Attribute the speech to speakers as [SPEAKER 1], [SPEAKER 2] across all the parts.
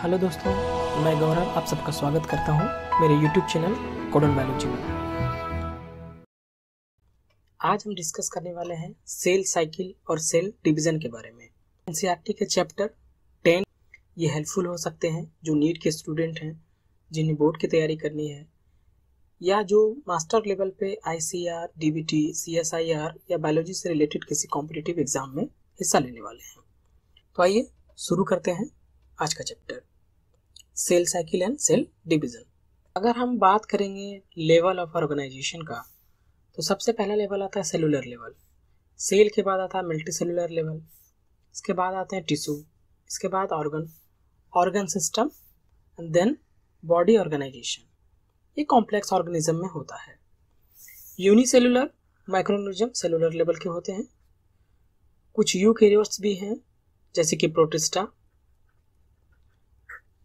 [SPEAKER 1] Hello दोस्तों, मैं गौरव आप सबका स्वागत करता हूँ मेरे यूट्यूब चैनल कोडन बायोलॉजी में। आज हम डिस्कस करने वाले हैं सेल साइकिल और सेल डिवीज़न के बारे में। एनसीईआरटी के चैप्टर टेन ये हेल्पफुल हो सकते हैं जो नीट के स्टूडेंट हैं, जिन्हें बोर्ड की तैयारी करनी है, या जो मास्टर लेवल पे I C R D B T C S I R या बायोलॉजी से रिलेटेड किसी कॉम्पिटिटिव एग्ज़ाम में हिस्सा लेने वाले हैं। तो आइए शुरू करते हैं आज का chapter cell cycle and cell division अगर हम बात करेंगे लेवल ऑफ़ ऑर्गेनाइजेशन का तो सबसे पहला लेवल आता है सेलुलर लेवल सेल के बाद आता है मल्टी सेलुलर लेवल इसके बाद आते हैं टिश्यू इसके बाद organ organ system and then body organisation ये कॉम्प्लेक्स ऑर्गेनिज्म में होता है. यूनिसेलुलर माइक्रोनिज्म सेलुलर लेवल के होते हैं. कुछ यूकैरियोट्स भी हैं, जैसे कि प्रोटिस्टा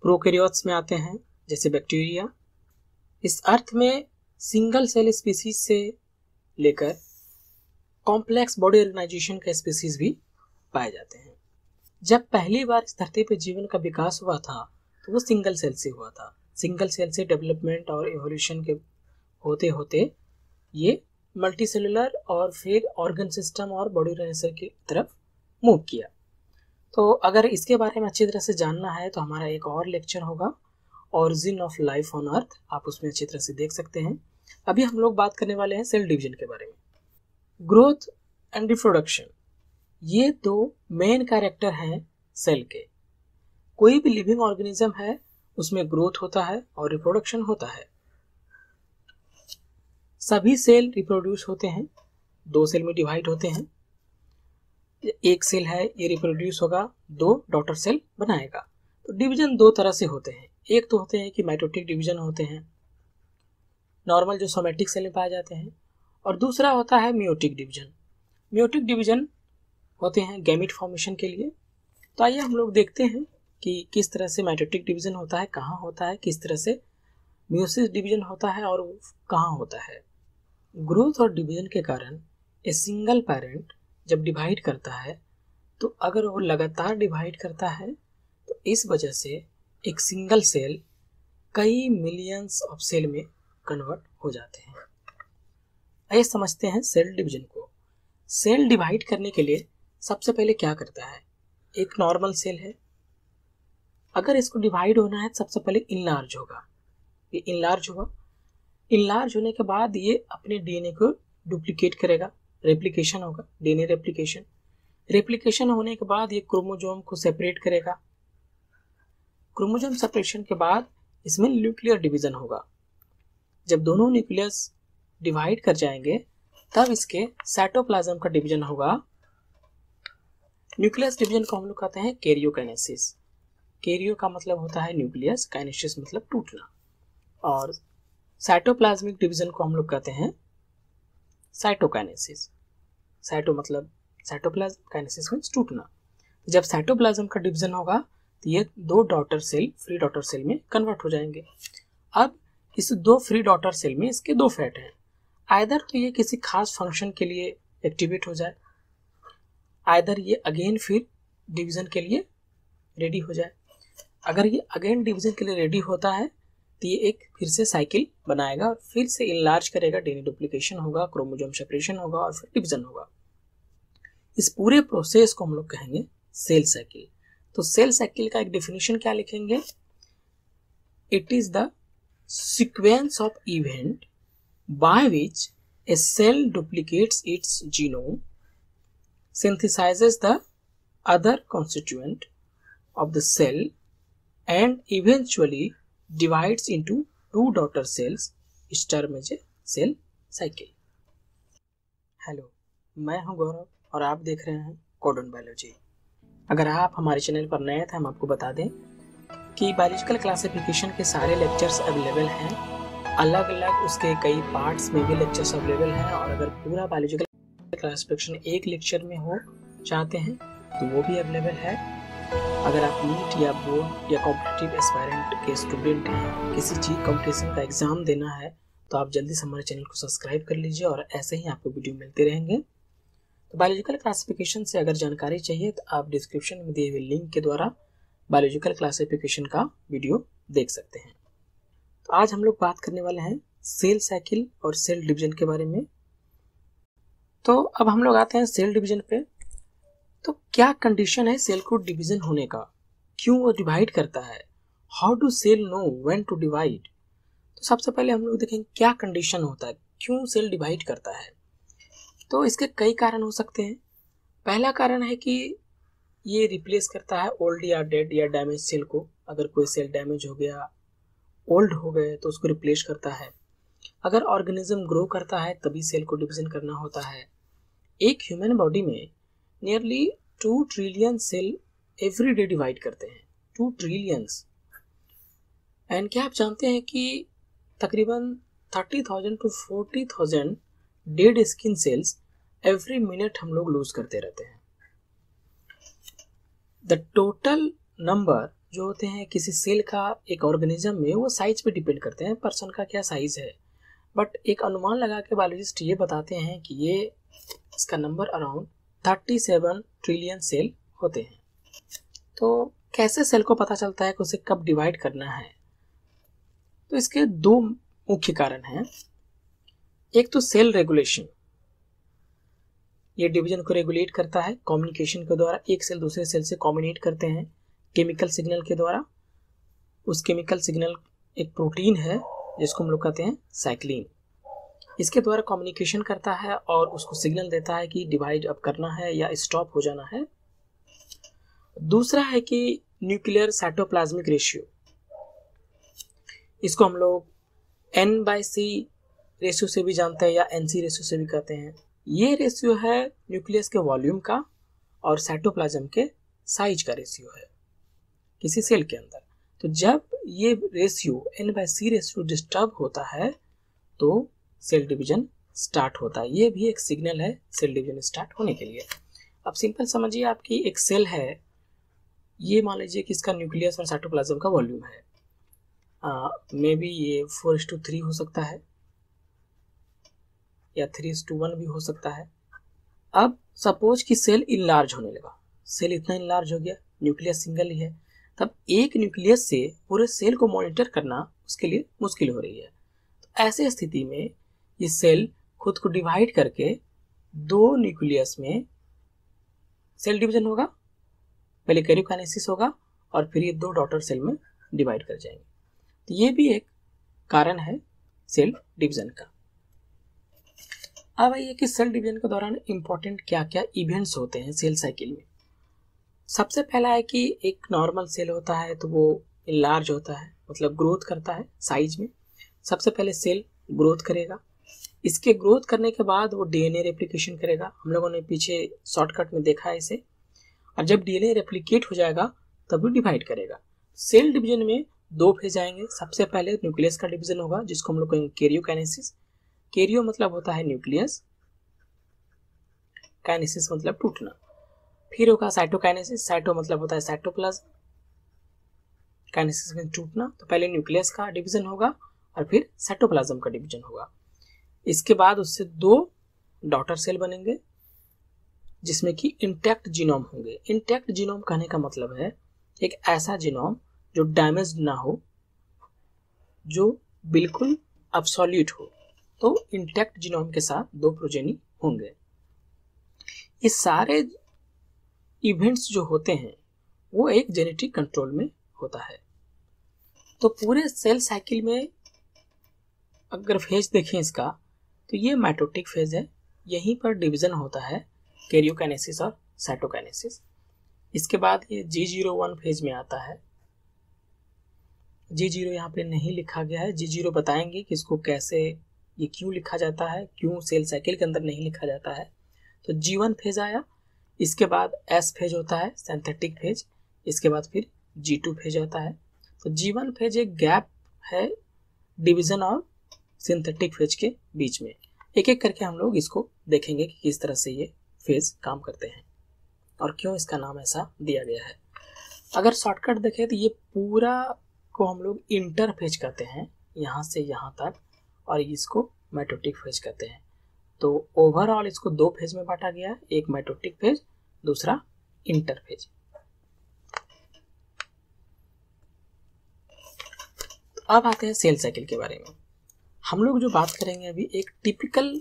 [SPEAKER 1] प्रोकैरियोट्स में आते हैं, जैसे बैक्टीरिया। इस अर्थ में सिंगल सेल स्पीसीज से लेकर कॉम्प्लेक्स बॉडी ऑर्गेनाइजेशन का स्पीसीज भी पाए जाते हैं। जब पहली बार इस धरती पर जीवन का विकास हुआ था तो वो सिंगल सेल से हुआ था। सिंगल सेल से डेवलपमेंट और एवोल्यूशन के होते होते ये मल्टी सेलुलर और फिर ऑर्गन सिस्टम और बॉडी ऑर्गेनाइजेशन की तरफ़ मूव किया। तो अगर इसके बारे में अच्छी तरह से जानना है तो हमारा एक और लेक्चर होगा origin of life on earth आप उसमें अच्छी तरह से देख सकते हैं। अभी हम लोग बात करने वाले हैं सेल डिवीज़न के बारे में। ग्रोथ एंड रिप्रोडक्शन ये दो मेन कैरेक्टर हैं सेल के। कोई भी लिविंग ऑर्गेनिज्म है, उसमें ग्रोथ होता है और रिप्रोडक्शन होता है। सभी सेल रिप्रोड्यूस होते हैं, दो सेल में डिवाइड होते हैं। एक सेल है, ये रिप्रोड्यूस होगा, दो डॉटर सेल बनाएगा। तो डिवीज़न दो तरह से होते हैं। एक तो होते हैं कि माइटोटिक डिवीज़न होते हैं नॉर्मल जो सोमेटिक सेल में पाए जाते हैं, और दूसरा होता है म्योटिक डिवीज़न म्योटिक डिवीज़न होते हैं गैमिट फॉर्मेशन के लिए। तो आइए हम लोग देखते हैं कि किस तरह से माइटोटिक डिवीज़न होता है, कहाँ होता है, किस तरह से म्यूसिस डिवीज़न होता है और कहाँ होता है। ग्रोथ और डिवीज़न के कारण ए सिंगल पेरेंट जब डिवाइड करता है तो अगर वो लगातार डिवाइड करता है तो इस वजह से एक सिंगल सेल कई मिलियंस ऑफ़ सेल में कन्वर्ट हो जाते हैं। आइए समझते हैं सेल डिवीज़न को। सेल डिवाइड करने के लिए सबसे पहले क्या करता है? एक नॉर्मल सेल है। अगर इसको डिवाइड होना है सबसे पहले इनलार्ज होगा। ये इनलार्ज हुआ। इनलार्ज होने के बाद ये अपने डीएनए को डुप्लीकेट करेगा। रेप्लिकेशन होगा डीएनए रेप्लिकेशन रेप्लिकेशन होने के बाद ये क्रोमोजोम को सेपरेट करेगा. क्रोमोजोम सेपरेशन के बाद इसमें न्यूक्लियर डिवीज़न होगा. जब दोनों न्यूक्लियस डिवाइड कर जाएँगे, तब इसके साइटोप्लाज्म का डिवीज़न होगा. न्यूक्लियस डिवीज़न को हम लोग कहते हैं कैरियोकाइनेसिस कैरियो का मतलब होता है न्यूक्लियस काइनेसिस मतलब टूटना. और साइटोप्लाज्मिक डिवीज़न को हम लोग कहते हैं साइटोकाइनेसिस साइटो मतलब साइटोप्लाज्म काइनेसिस मीन्स टूटना। जब साइटोप्लाज्म का डिवीज़न होगा तो ये दो daughter cell free daughter cell में कन्वर्ट हो जाएँगे। अब इस दो फ्री डॉटर सेल में इसके दो फैट हैं। आइदर तो ये किसी खास फ़ंक्शन के लिए एक्टिवेट हो जाए आइदर ये अगेन फिर डिवीज़न के लिए रेडी हो जाए। अगर ये अगेन डिवीज़न के लिए रेडी होता है ये एक फिर से साइकिल बनाएगा और फिर से इनलार्ज करेगा डीएनए डुप्लीकेशन होगा क्रोमोजोम सेपरेशन होगा और फिर डिवीज़न होगा। इस पूरे प्रोसेस को हम लोग कहेंगे सेल साइकिल तो सेल साइकिल का एक डेफिनेशन क्या लिखेंगे? It is the sequence of event by which a cell duplicates its genome synthesizes the other constituent of the cell, and eventually divides into two daughter cells इस term is a cell cycle. Hello मैं हूँ गौरव और आप देख रहे हैं codon biology अगर आप हमारे चैनल पर नए थे हम आपको बता दें कि बायोलॉजिकल क्लासिफिकेशन के सारे लेक्चर्स अवेलेबल हैं। अलग अलग उसके कई पार्ट्स में भी लेक्चर्स अवेलेबल हैं और अगर पूरा बायोलॉजिकल क्लासिफिकेशन एक लेक्चर में हो, चाहते हैं तो वो भी अवेलेबल है। अगर आप नीट या बोर्ड या कॉम्पिटिटिव एस्पायरेंट के स्टूडेंट हैं, किसी चीज़ कॉम्पिटिशन का एग्ज़ाम देना है तो आप जल्दी से हमारे चैनल को सब्सक्राइब कर लीजिए और ऐसे ही आपको वीडियो मिलते रहेंगे। तो बायोलॉजिकल क्लासिफिकेशन से अगर जानकारी चाहिए तो आप डिस्क्रिप्शन में दिए हुए लिंक के द्वारा बायोलॉजिकल क्लासिफिकेशन का वीडियो देख सकते हैं। तो आज हम लोग बात करने वाले हैं सेल साइकिल और सेल डिवीज़न के बारे में। तो अब हम लोग आते हैं सेल डिवीज़न पे। तो क्या कंडीशन है सेल को डिवीज़न होने का? क्यों वो डिवाइड करता है? How do cell know when to divide तो सबसे पहले हम लोग देखेंगे क्या कंडीशन होता है, क्यों सेल डिवाइड करता है। तो इसके कई कारण हो सकते हैं। पहला कारण है कि ये रिप्लेस करता है ओल्ड या डेड या डैमेज सेल को। अगर कोई सेल डैमेज हो गया ओल्ड हो गए तो उसको रिप्लेस करता है। अगर ऑर्गेनिज्म ग्रो करता है, तभी सेल को डिवीज़न करना होता है। एक ह्यूमन बॉडी में nearly two trillion cell every day divide करते हैं। टू ट्रिलियंस एंड क्या आप जानते हैं कि तकरीबन thirty thousand to forty thousand dead skin cells every minute हम लोग लूज करते रहते हैं। द टोटल नंबर जो होते हैं किसी सेल का एक ऑर्गेनिज्म में वो साइज़ पे डिपेंड करते हैं। पर्सन का क्या साइज़ है? बट एक अनुमान लगा के बायोलॉजिस्ट ये बताते हैं कि ये इसका number around thirty seven trillion cell होते हैं। तो कैसे सेल को पता चलता है कि उसे कब डिवाइड करना है? तो इसके दो मुख्य कारण हैं। एक तो सेल रेगुलेशन ये डिवीज़न को रेगुलेट करता है कम्युनिकेशन के द्वारा। एक सेल दूसरे सेल से कॉम्बिनेट करते हैं केमिकल सिग्नल के द्वारा। उस केमिकल सिग्नल एक प्रोटीन है, जिसको हम लोग कहते हैं साइक्लिन इसके द्वारा कम्युनिकेशन करता है और उसको सिग्नल देता है कि डिवाइड अब करना है या स्टॉप हो जाना है। दूसरा है कि न्यूक्लियर साइटोप्लाज्मिक रेशियो इसको हम लोग एन बाय सी रेशियो से भी जानते हैं या एन सी रेशियो से भी कहते हैं। ये रेशियो है न्यूक्लियस के वॉल्यूम का और साइटोप्लाज्म के साइज़ का रेशियो है किसी सेल के अंदर। तो जब ये ratio N by C ratio disturb होता है तो सेल डिवीज़न स्टार्ट होता है। ये भी एक सिग्नल है सेल डिवीज़न स्टार्ट होने के लिए। अब सिंपल समझिए आपकी एक सेल है। ये मान लीजिए कि इसका न्यूक्लियस और साइटोप्लाज्म का वॉल्यूम है। मे बी ये फोर टू थ्री हो सकता है। या थ्री टू वन भी हो सकता है। अब सपोज़ कि सेल इनलार्ज होने लगा। सेल इतना इनलार्ज हो गया, न्यूक्लियस सिंगल ही है। तब एक न्यूक्लियस से पूरे सेल को मॉनिटर करना उसके लिए मुश्किल हो रही है। तो ऐसे स्थिति में ये सेल खुद को डिवाइड करके दो न्यूक्लियस में सेल डिवीज़न होगा, पहले कैरियोकाइनेसिस होगा और फिर ये दो डॉटर सेल में डिवाइड कर जाएँगे। तो ये भी एक कारण है सेल डिवीज़न का। अब आइए कि सेल डिवीज़न के दौरान इंपॉर्टेंट क्या क्या इवेंट्स होते हैं सेल साइकिल में। सबसे पहला है कि एक नॉर्मल सेल होता है तो वो लार्ज होता है मतलब ग्रोथ करता है साइज़ में। सबसे पहले सेल ग्रोथ करेगा इसके ग्रोथ करने के बाद वो डीएनए रेप्लिकेशन करेगा। हम लोगों ने पीछे शॉर्टकट में देखा है इसे। और जब डीएनए रेप्लिकेट हो जाएगा तब वो डिवाइड करेगा। सेल डिवीज़न में दो फ़ेज़ आएँगे। सबसे पहले न्यूक्लियस का डिवीज़न होगा, जिसको हम लोग कहेंगे कैरियोकाइनेसिस कैरियो मतलब होता है न्यूक्लियस काइनेसिस मतलब टूटना। फिर होगा साइटोकाइनेसिस साइटो मतलब होता है साइटोप्लाज्म काइनेसिस में टूटना। तो पहले न्यूक्लियस का डिवीज़न होगा और फिर साइटोप्लाज्म का डिवीज़न होगा। इसके बाद उससे दो डॉटर सेल बनेंगे, जिसमें कि इंटैक्ट जीनोम होंगे। इंटैक्ट जीनोम कहने का मतलब है एक ऐसा जीनोम जो डैमेज ना हो, जो बिल्कुल अब्सोल्यूट हो। तो इंटैक्ट जीनोम के साथ दो प्रोजेनी होंगे। ये सारे इवेंट्स जो होते हैं, वो एक जेनेटिक कंट्रोल में होता है। तो पूरे सेल साइकिल में अगर फ़ेज़ देखें इसका तो ये माइटोटिक फ़ेज़ है। यहीं पर डिवीज़न होता है कैरियोकाइनेसिस और साइटोकाइनेसिस इसके बाद ये जी ज़ीरो वन फ़ेज़ में आता है। जी ज़ीरो यहाँ पे नहीं लिखा गया है। जी ज़ीरो बताएँगे कि इसको कैसे, ये क्यों लिखा जाता है, क्यों सेल साइकिल के अंदर नहीं लिखा जाता है। तो जी वन फ़ेज़ आया। इसके बाद एस फ़ेज़ होता है सिंथेटिक फ़ेज़ इसके बाद फिर जी टू फ़ेज़ आता है। तो जी वन फ़ेज़ एक गैप है डिवीज़न और सिंथेटिक फ़ेज़ के बीच में। एक एक करके हम लोग इसको देखेंगे कि किस तरह से ये फ़ेज़ काम करते हैं। और क्यों इसका नाम ऐसा दिया गया है। अगर शॉर्टकट देखें तो ये पूरा को हम लोग इंटर फ़ेज़ कहते हैं, यहाँ से यहाँ तक, और इसको मेटोटिक फ़ेज़ कहते हैं। तो ओवरऑल इसको दो फ़ेज़ में बांटा गया है, एक मेटोटिक फ़ेज़ दूसरा इंटर फ़ेज़ अब आते हैं सेल साइकिल के बारे में। हम लोग जो बात करेंगे अभी एक टिपिकल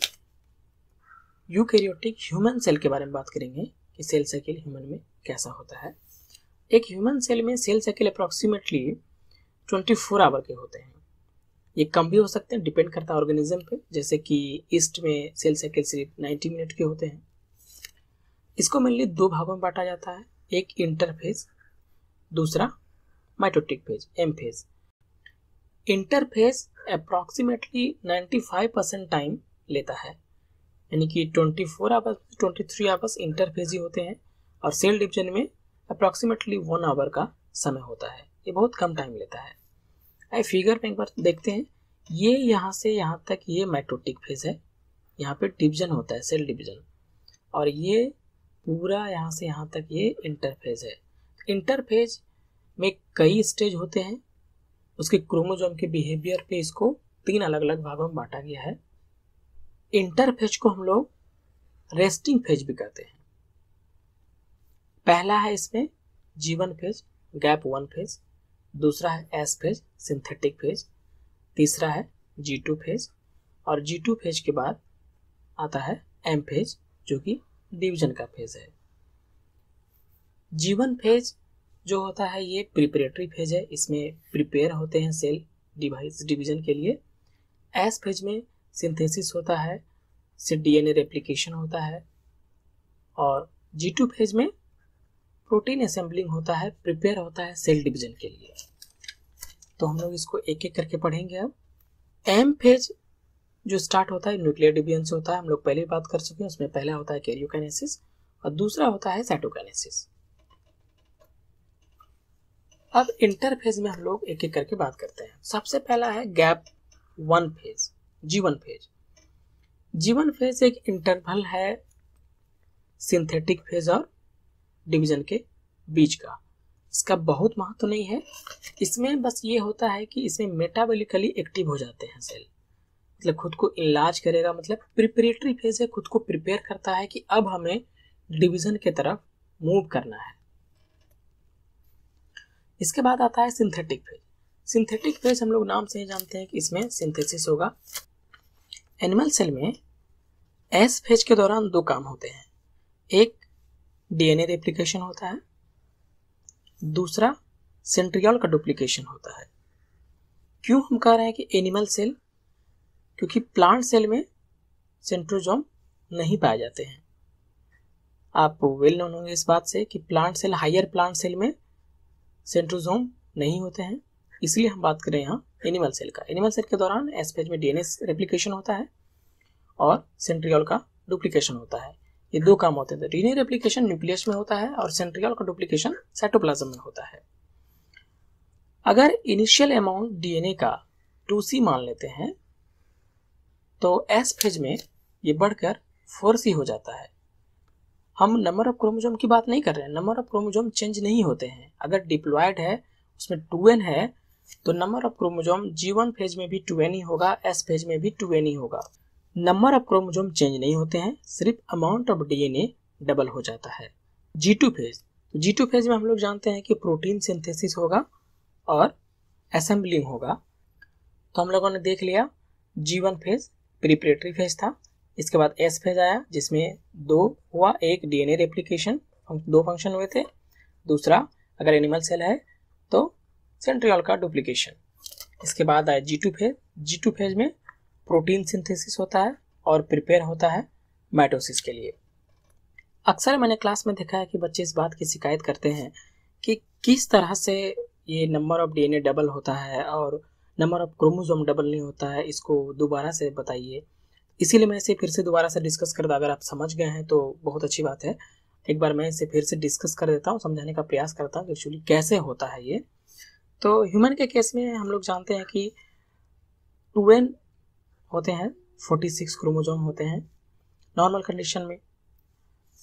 [SPEAKER 1] यूकैरियोटिक ह्यूमन सेल के बारे में बात करेंगे कि सेल साइकिल ह्यूमन में कैसा होता है। एक ह्यूमन सेल में सेल साइकिल अप्रॉक्सीमेटली 24 आवर के होते हैं। ये कम भी हो सकते हैं डिपेंड करता है ऑर्गेनिज्म पे। जैसे कि ईस्ट में सेल साइकिल सिर्फ़ 90 मिनट के होते हैं। इसको मेनली दो भागों में बांटा जाता है, एक इंटरफेज दूसरा mitotic phase M phase interphase approximately 95 percent time लेता है। यानी कि 24 आवर्स 23 आवर्स इंटरफेज होते हैं और सेल डिवीज़न में अप्रॉक्सीमेटली वन आवर का समय होता है। ये बहुत कम टाइम लेता है। आई फिगर में एक बार देखते हैं। ये यहाँ से यहाँ तक ये माइटोटिक फ़ेज़ है। यहाँ पे डिवीज़न होता है सेल डिवीज़न और ये पूरा यहाँ से यहाँ तक ये इंटरफेज है। इंटरफेज में कई स्टेज होते हैं। उसके क्रोमोजोम के बिहेवियर पे इसको तीन अलग अलग भागों में बांटा गया है। इंटरफेज को हम लोग रेस्टिंग फ़ेज़ भी कहते हैं। पहला है इसमें जीवन फ़ेज़ गैप वन फ़ेज़ दूसरा है एस फ़ेज़ सिंथेटिक फ़ेज़ तीसरा है जी टू फ़ेज़ और जी टू फ़ेज़ के बाद आता है एम फ़ेज़ जो कि डिवीज़न का फ़ेज़ है। जीवन फ़ेज़ जो होता है ये प्रिपरेटरी फ़ेज़ है, इसमें प्रिपेयर होते हैं सेल डिवाइस डिवीज़न के लिए। एस फ़ेज़ में सिंथेसिस होता है से डीएनए रेप्लिकेशन होता है और जी टू फ़ेज़ में प्रोटीन असेंबलिंग होता है प्रिपेयर होता है सेल डिवीज़न के लिए। तो हम लोग इसको एक एक करके पढ़ेंगे अब। एम फ़ेज़ जो स्टार्ट होता है न्यूक्लियर डिवीज़न से होता है, हम लोग पहले बात कर चुके हैं, उसमें पहला होता है कैरियोकाइनेसिस और दूसरा होता है साइटोकाइनेसिस अब इंटरफेज में हम लोग एक एक करके बात करते हैं। सबसे पहला है gap one phase G one phase G one phase एक इंटरवल है सिंथेटिक फ़ेज़ और डिवीज़न के बीच का। इसका बहुत महत्व नहीं है। इसमें बस ये होता है कि इसमें मेटाबोलिकली एक्टिव हो जाते हैं सेल मतलब खुद को इलाज करेगा मतलब प्रिपरेटरी फ़ेज़ है, खुद को प्रिपेयर करता है कि अब हमें डिवीज़न के तरफ़ मूव करना है। इसके बाद आता है सिंथेटिक फ़ेज़ सिंथेटिक फ़ेज़ हम लोग नाम से ही जानते हैं कि इसमें सिंथेसिस होगा। एनिमल सेल में एस फ़ेज़ के दौरान दो काम होते हैं। एक डीएनए रेप्लिकेशन होता है। दूसरा सेंट्रियल का डुप्लीकेशन होता है। क्यों हम कह रहे हैं कि एनिमल सेल क्योंकि प्लांट सेल में सेंट्रोजोम नहीं पाए जाते हैं। आप वेल नोन होंगे इस बात से कि plant cell higher plant cell में सेंट्रोजोम नहीं होते हैं। इसलिए हम बात करें यहाँ एनिमल सेल का। एनिमल सेल के दौरान एस पेज में डीएनए रेप्लिकेशन होता है और सेंट्रियल का डुप्लीकेशन होता है। ये दो काम होते हैं। डीएनए रेप्लिकेशन न्यूक्लियस में होता है और सेंट्रियल का डुप्लीकेशन साइटोप्लाज्म में होता है। अगर इनिशियल अमाउंट डीएनए का टू सी मान लेते हैं तो एस फ़ेज़ में ये बढ़कर फोर सी हो जाता है। हम नंबर ऑफ़ क्रोमोजोम की बात नहीं कर रहे हैं। नंबर ऑफ़ क्रोमोजोम चेंज नहीं होते हैं। अगर डिप्लॉयड है, उसमें टू एन है तो number of chromosome G one phase में भी टू एन ही होगा एस फ़ेज़ में भी टू एन ही होगा। नंबर ऑफ़ क्रोमोजोम चेंज नहीं होते हैं, सिर्फ़ अमाउंट ऑफ़ डीएनए डबल हो जाता है। G two phase G two phase में हम लोग जानते हैं कि प्रोटीन सिंथेसिस होगा और असेंबलिंग होगा। तो हम लोगों ने देख लिया G one phase preparatory phase था। इसके बाद एस फ़ेज़ आया जिसमें दो हुआ, एक डीएनए रेप्लिकेशन दो फ़ंक्शन हुए थे। दूसरा, अगर एनिमल सेल है तो सेंट्रियल का डुप्लीकेशन इसके बाद आया G two phase G two phase में प्रोटीन सिंथेसिस होता है और प्रिपेयर होता है माइटोसिस के लिए। अक्सर मैंने क्लास में देखा है कि बच्चे इस बात की शिकायत करते हैं कि किस तरह से ये नंबर ऑफ़ डीएनए डबल होता है और नंबर ऑफ़ क्रोमोजोम डबल नहीं होता है, इसको दोबारा से बताइए। इसीलिए मैं इसे फिर से दोबारा से डिस्कस कर दूँ। अगर आप समझ गए हैं तो बहुत अच्छी बात है। एक बार मैं इसे फिर से डिस्कस कर देता हूँ, समझाने का प्रयास करता हूँ एक्चुअली कैसे होता है ये। तो ह्यूमन के केस में हम लोग जानते हैं कि टू एन होते हैं फोर्टी सिक्स क्रोमोजोम होते हैं नॉर्मल कंडीशन में।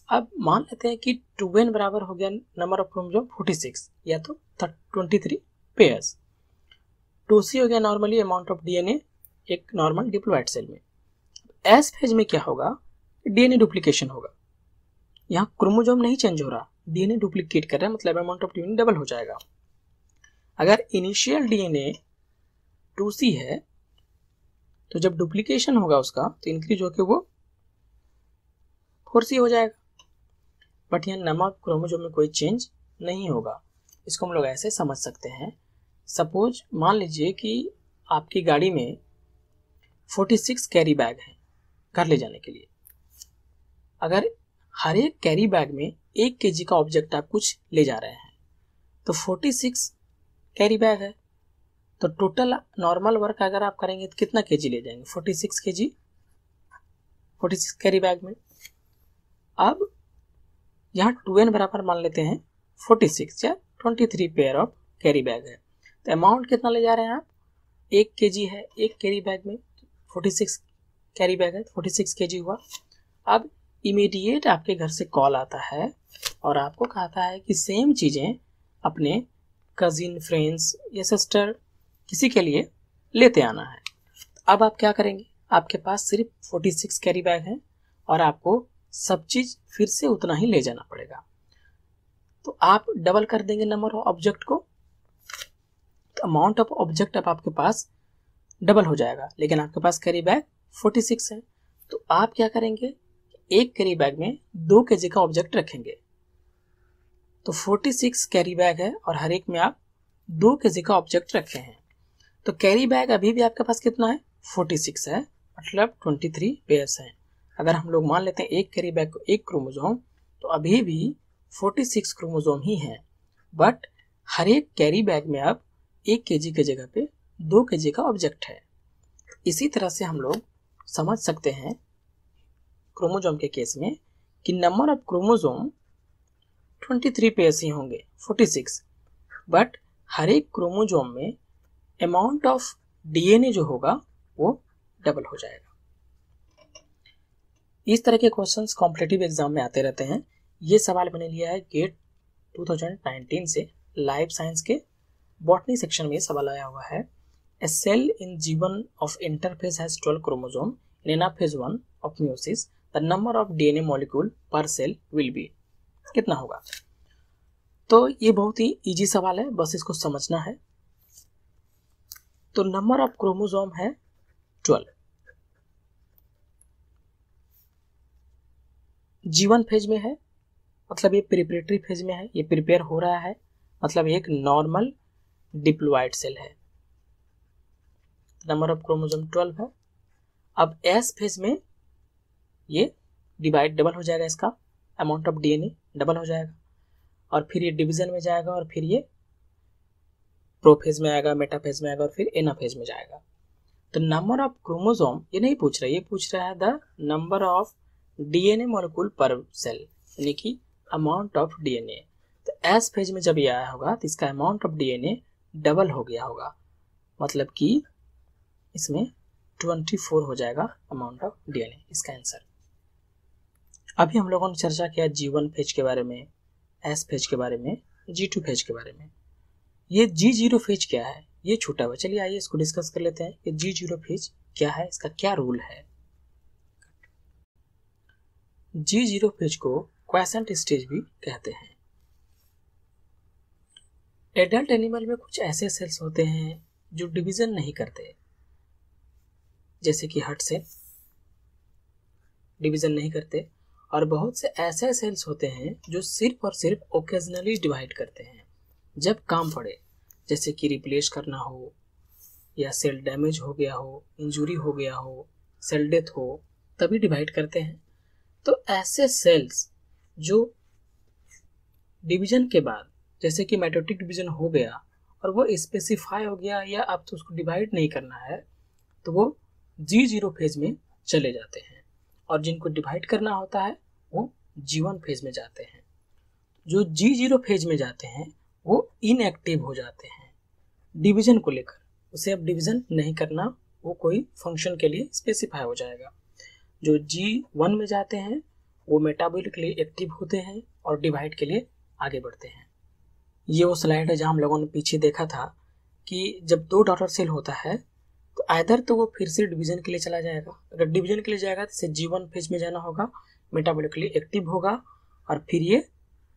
[SPEAKER 1] अब मान लेते हैं कि टू एन बराबर हो गया number of chromosome forty six या तो twenty three pairs two C हो गया नॉर्मली अमाउंट ऑफ़ डीएनए एक नॉर्मल डिप्लोइड सेल में। एस फ़ेज़ में क्या होगा? डीएनए डुप्लीकेशन होगा। यहाँ क्रोमोजोम नहीं चेंज हो रहा। डीएनए डुप्लीकेट कर रहा है मतलब अमाउंट ऑफ़ डीएनए डबल हो जाएगा। अगर इनिशियल डीएनए टू सी है तो जब डुप्लीकेशन होगा उसका तो इंक्रीज होकर वो फोर सी हो जाएगा। बट यहाँ नमक क्रोमोजोम में कोई चेंज नहीं होगा। इसको हम लोग ऐसे समझ सकते हैं। सपोज़ मान लीजिए कि आपकी गाड़ी में 46 कैरी बैग है। घर ले जाने के लिए। अगर हर एक कैरी बैग में एक के का ऑब्जेक्ट आप कुछ ले जा रहे हैं तो 46 कैरी बैग है। तो टोटल नॉर्मल वर्क अगर आप करेंगे तो कितना के ले जाएँगे? 46 के G forty six carry bag में। अब यहाँ टू एन बराबर मान लेते हैं 46 या 23 पेयर ऑफ़ कैरी बैग है। तो अमाउंट कितना ले जा रहे हैं आप? एक के जी है एक कैरी बैग में 46 कैरी बैग है 46 के जी हुआ। अब इमीडिएट आपके घर से कॉल आता है और आपको कहता है कि सेम चीज़ें अपने कजिन फ्रेंड्स या सिस्टर किसी के लिए लेते आना है। अब आप क्या करेंगे? आपके पास सिर्फ़ 46 कैरी बैग है और आपको सब चीज़ फिर से उतना ही ले जाना पड़ेगा। तो आप डबल कर देंगे नंबर ऑफ़ ऑब्जेक्ट को। तो अमाउंट ऑफ़ ऑब्जेक्ट अब आपके पास डबल हो जाएगा, लेकिन आपके पास कैरी बैग 46 है। तो आप क्या करेंगे? एक कैरी बैग में दो के का ऑब्जेक्ट रखेंगे। तो 46 कैरी बैग है और हर एक में आप दो के का ऑब्जेक्ट रखे हैं। तो कैरी बैग अभी भी आपके पास कितना है? 46 है मतलब 23 पेयर्स हैं। अगर हम लोग मान लेते हैं एक कैरी बैग को एक क्रोमोजोम तो अभी भी 46 क्रोमोजोम ही हैं। बट हर एक कैरी बैग में अब एक के जी के जगह पे दो के जी का ऑब्जेक्ट है। इसी तरह से हम लोग समझ सकते हैं क्रोमोजोम के केस में कि नंबर ऑफ़ क्रोमोजोम 23 पेयर्स ही होंगे 46 बट हर एक क्रोमोजोम में अमाउंट ऑफ़ डीएनए जो होगा, वो डबल हो जाएगा। इस तरह के क्वेश्चंस कॉम्पिटेटिव एग्ज़ाम में आते रहते हैं। ये सवाल मैंने लिया है गेट 2019 से लाइफ साइंस के बॉटनी सेक्शन में सवाल आया हुआ है। A cell in G one of interphase has 12 chromosome in anaphase 1 of meiosis the number of DNA molecule per cell will be कितना होगा? तो ये बहुत ही इजी सवाल है, बस इसको समझना है। तो नंबर ऑफ़ क्रोमोजोम है ट्वेल्व जीवन फ़ेज़ में है मतलब ये प्रिपरेटरी फ़ेज़ में है, ये प्रिपेयर हो रहा है मतलब एक नॉर्मल डिप्लॉइड सेल है। नंबर ऑफ़ क्रोमोजोम ट्वेल्व है। अब एस फ़ेज़ में ये डिवाइड डबल हो जाएगा इसका अमाउंट ऑफ़ डीएनए डबल हो जाएगा। और फिर ये डिवीज़न में जाएगा और फिर ये प्रोफेज में आएगा मेटाफेज में आएगा और फिर एनाफेज में जाएगा। तो नंबर ऑफ़ क्रोमोजोम ये नहीं पूछ रहा, ये पूछ रहा है the number of DNA molecule per cell यानी कि अमाउंट ऑफ़ डीएनए तो एस फ़ेज़ में जब ये आया होगा तो इसका अमाउंट ऑफ़ डीएनए डबल हो गया होगा। मतलब कि इसमें 24 हो जाएगा अमाउंट ऑफ़ डीएनए इसका आंसर अभी हम लोगों ने चर्चा किया जी वन फ़ेज़ के बारे में एस फ़ेज़ के बारे में जी टू फ़ेज़ के बारे में. ये जी ज़ीरो फ़ेज़ क्या है? ये छूटा हुआ चलिए आइए इसको डिस्कस कर लेते हैं कि जी ज़ीरो फ़ेज़ क्या है, इसका क्या रूल है? जी ज़ीरो फ़ेज़ को क्वेसेंट स्टेज भी कहते हैं. एडल्ट एनिमल में कुछ ऐसे सेल्स होते हैं जो डिवीज़न नहीं करते. जैसे कि हट सेल डिवीज़न नहीं करते। और बहुत से ऐसे सेल्स होते हैं जो सिर्फ़ और सिर्फ़ ओकेजनली डिवाइड करते हैं। जब काम पड़े, जैसे कि रिप्लेस करना हो, या सेल डैमेज हो गया हो इंजुरी हो गया हो सेल डेथ हो, तभी डिवाइड करते हैं। तो ऐसे सेल्स जो डिवीज़न के बाद, जैसे कि मेटोटिक डिवीज़न हो गया, और वो स्पेसिफाई हो गया या अब तो उसको डिवाइड नहीं करना है तो वो जी ज़ीरो फ़ेज़ में चले जाते हैं। और जिनको डिवाइड करना होता है, वो जी वन फ़ेज़ में जाते हैं। जो जी ज़ीरो फ़ेज़ में जाते हैं, वो इनएक्टिव हो जाते हैं। डिवीज़न को लेकर। उसे अब डिवीज़न नहीं करना, वो कोई फ़ंक्शन के लिए स्पेसिफाई हो जाएगा। जो जी वन में जाते हैं, वो मेटाबॉलिक के लिए एक्टिव होते हैं और डिवाइड के लिए आगे बढ़ते हैं। ये वो स्लाइड है जहाँ हम लोगों ने पीछे देखा था कि जब दो डॉटर सेल होता है आइधर तो वो फिर से डिवीज़न के लिए चला जाएगा। अगर डिवीज़न के लिए जाएगा तो इसे जी वन फ़ेज़ में जाना होगा मेटाबोलिकली एक्टिव होगा और फिर ये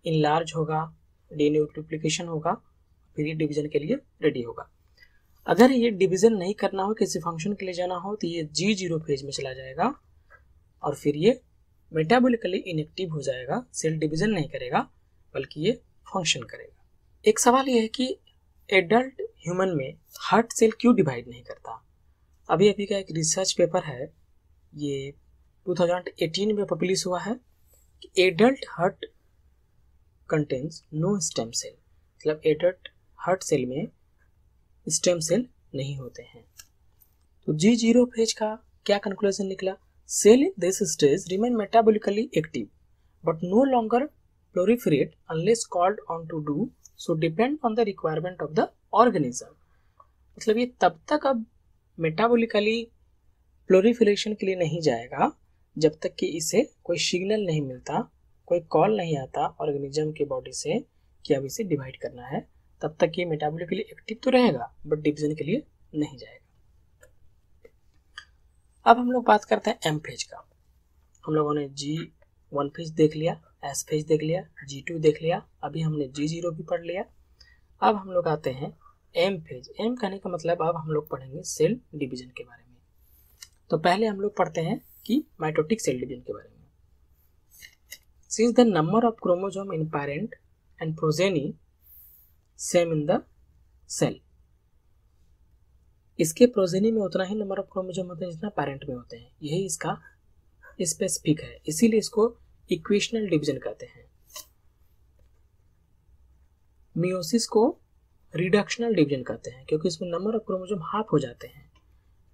[SPEAKER 1] इनलार्ज होगा डीएनए डुप्लीकेशन होगा, फिर ये डिवीज़न के लिए रेडी होगा। अगर ये डिवीज़न नहीं करना हो, किसी फ़ंक्शन के लिए जाना हो तो ये जी ज़ीरो फ़ेज़ में चला जाएगा और फिर ये मेटाबोलिकली इनएक्टिव हो जाएगा सेल डिवीज़न नहीं करेगा, बल्कि ये फ़ंक्शन करेगा। एक सवाल ये है कि एडल्ट ह्यूमन में हार्ट सेल क्यों डिवाइड नहीं करता? अभी अभी का एक रिसर्च पेपर है। ये 2018 में पब्लिश हुआ है कि adult heart contains no stem cell मतलब एडल्ट हार्ट सेल में स्टेम सेल नहीं होते हैं। तो जी ज़ीरो फ़ेज़ का क्या कंक्लूजन निकला? Cell in this stage remain metabolically active but no longer proliferate unless called on to do, so depend on the requirement of the organism मतलब ये तब तक अब मेटाबोलिकली प्लोरीफिलेशन के लिए नहीं जाएगा, जब तक कि इसे कोई सिग्नल नहीं मिलता, कोई कॉल नहीं आता ऑर्गेनिज्म के बॉडी से कि अब इसे डिवाइड करना है, तब तक ये मेटाबोलिकली एक्टिव तो रहेगा बट डिवीज़न के लिए नहीं जाएगा। अब हम लोग बात करते हैं एम फ़ेज़ का। हम लोगों ने जी वन फ़ेज़ देख लिया एस फ़ेज़ देख लिया जी टू देख लिया, अभी हमने जी ज़ीरो भी पढ़ लिया। अब हम लोग आते हैं एम फ़ेज़ एम कहने का मतलब अब हम लोग पढ़ेंगे सेल डिवीज़न के बारे में। तो पहले हम लोग पढ़ते हैं कि माइटोटिक सेल डिवीज़न के बारे में। Since the number of chromosome in parent and progeny same in the cell इसके प्रोजेनी में उतना ही नंबर ऑफ़ क्रोमोजोम होते हैं जितना पेरेंट में होते हैं। यही इसका स्पेसिफिक है। इसीलिए इसको इक्वेशनल डिवीज़न कहते हैं। मियोसिस को रिडक्शनल डिवीज़न कहते हैं, क्योंकि इसमें नंबर ऑफ़ क्रोमोजोम हाफ़ हो जाते हैं।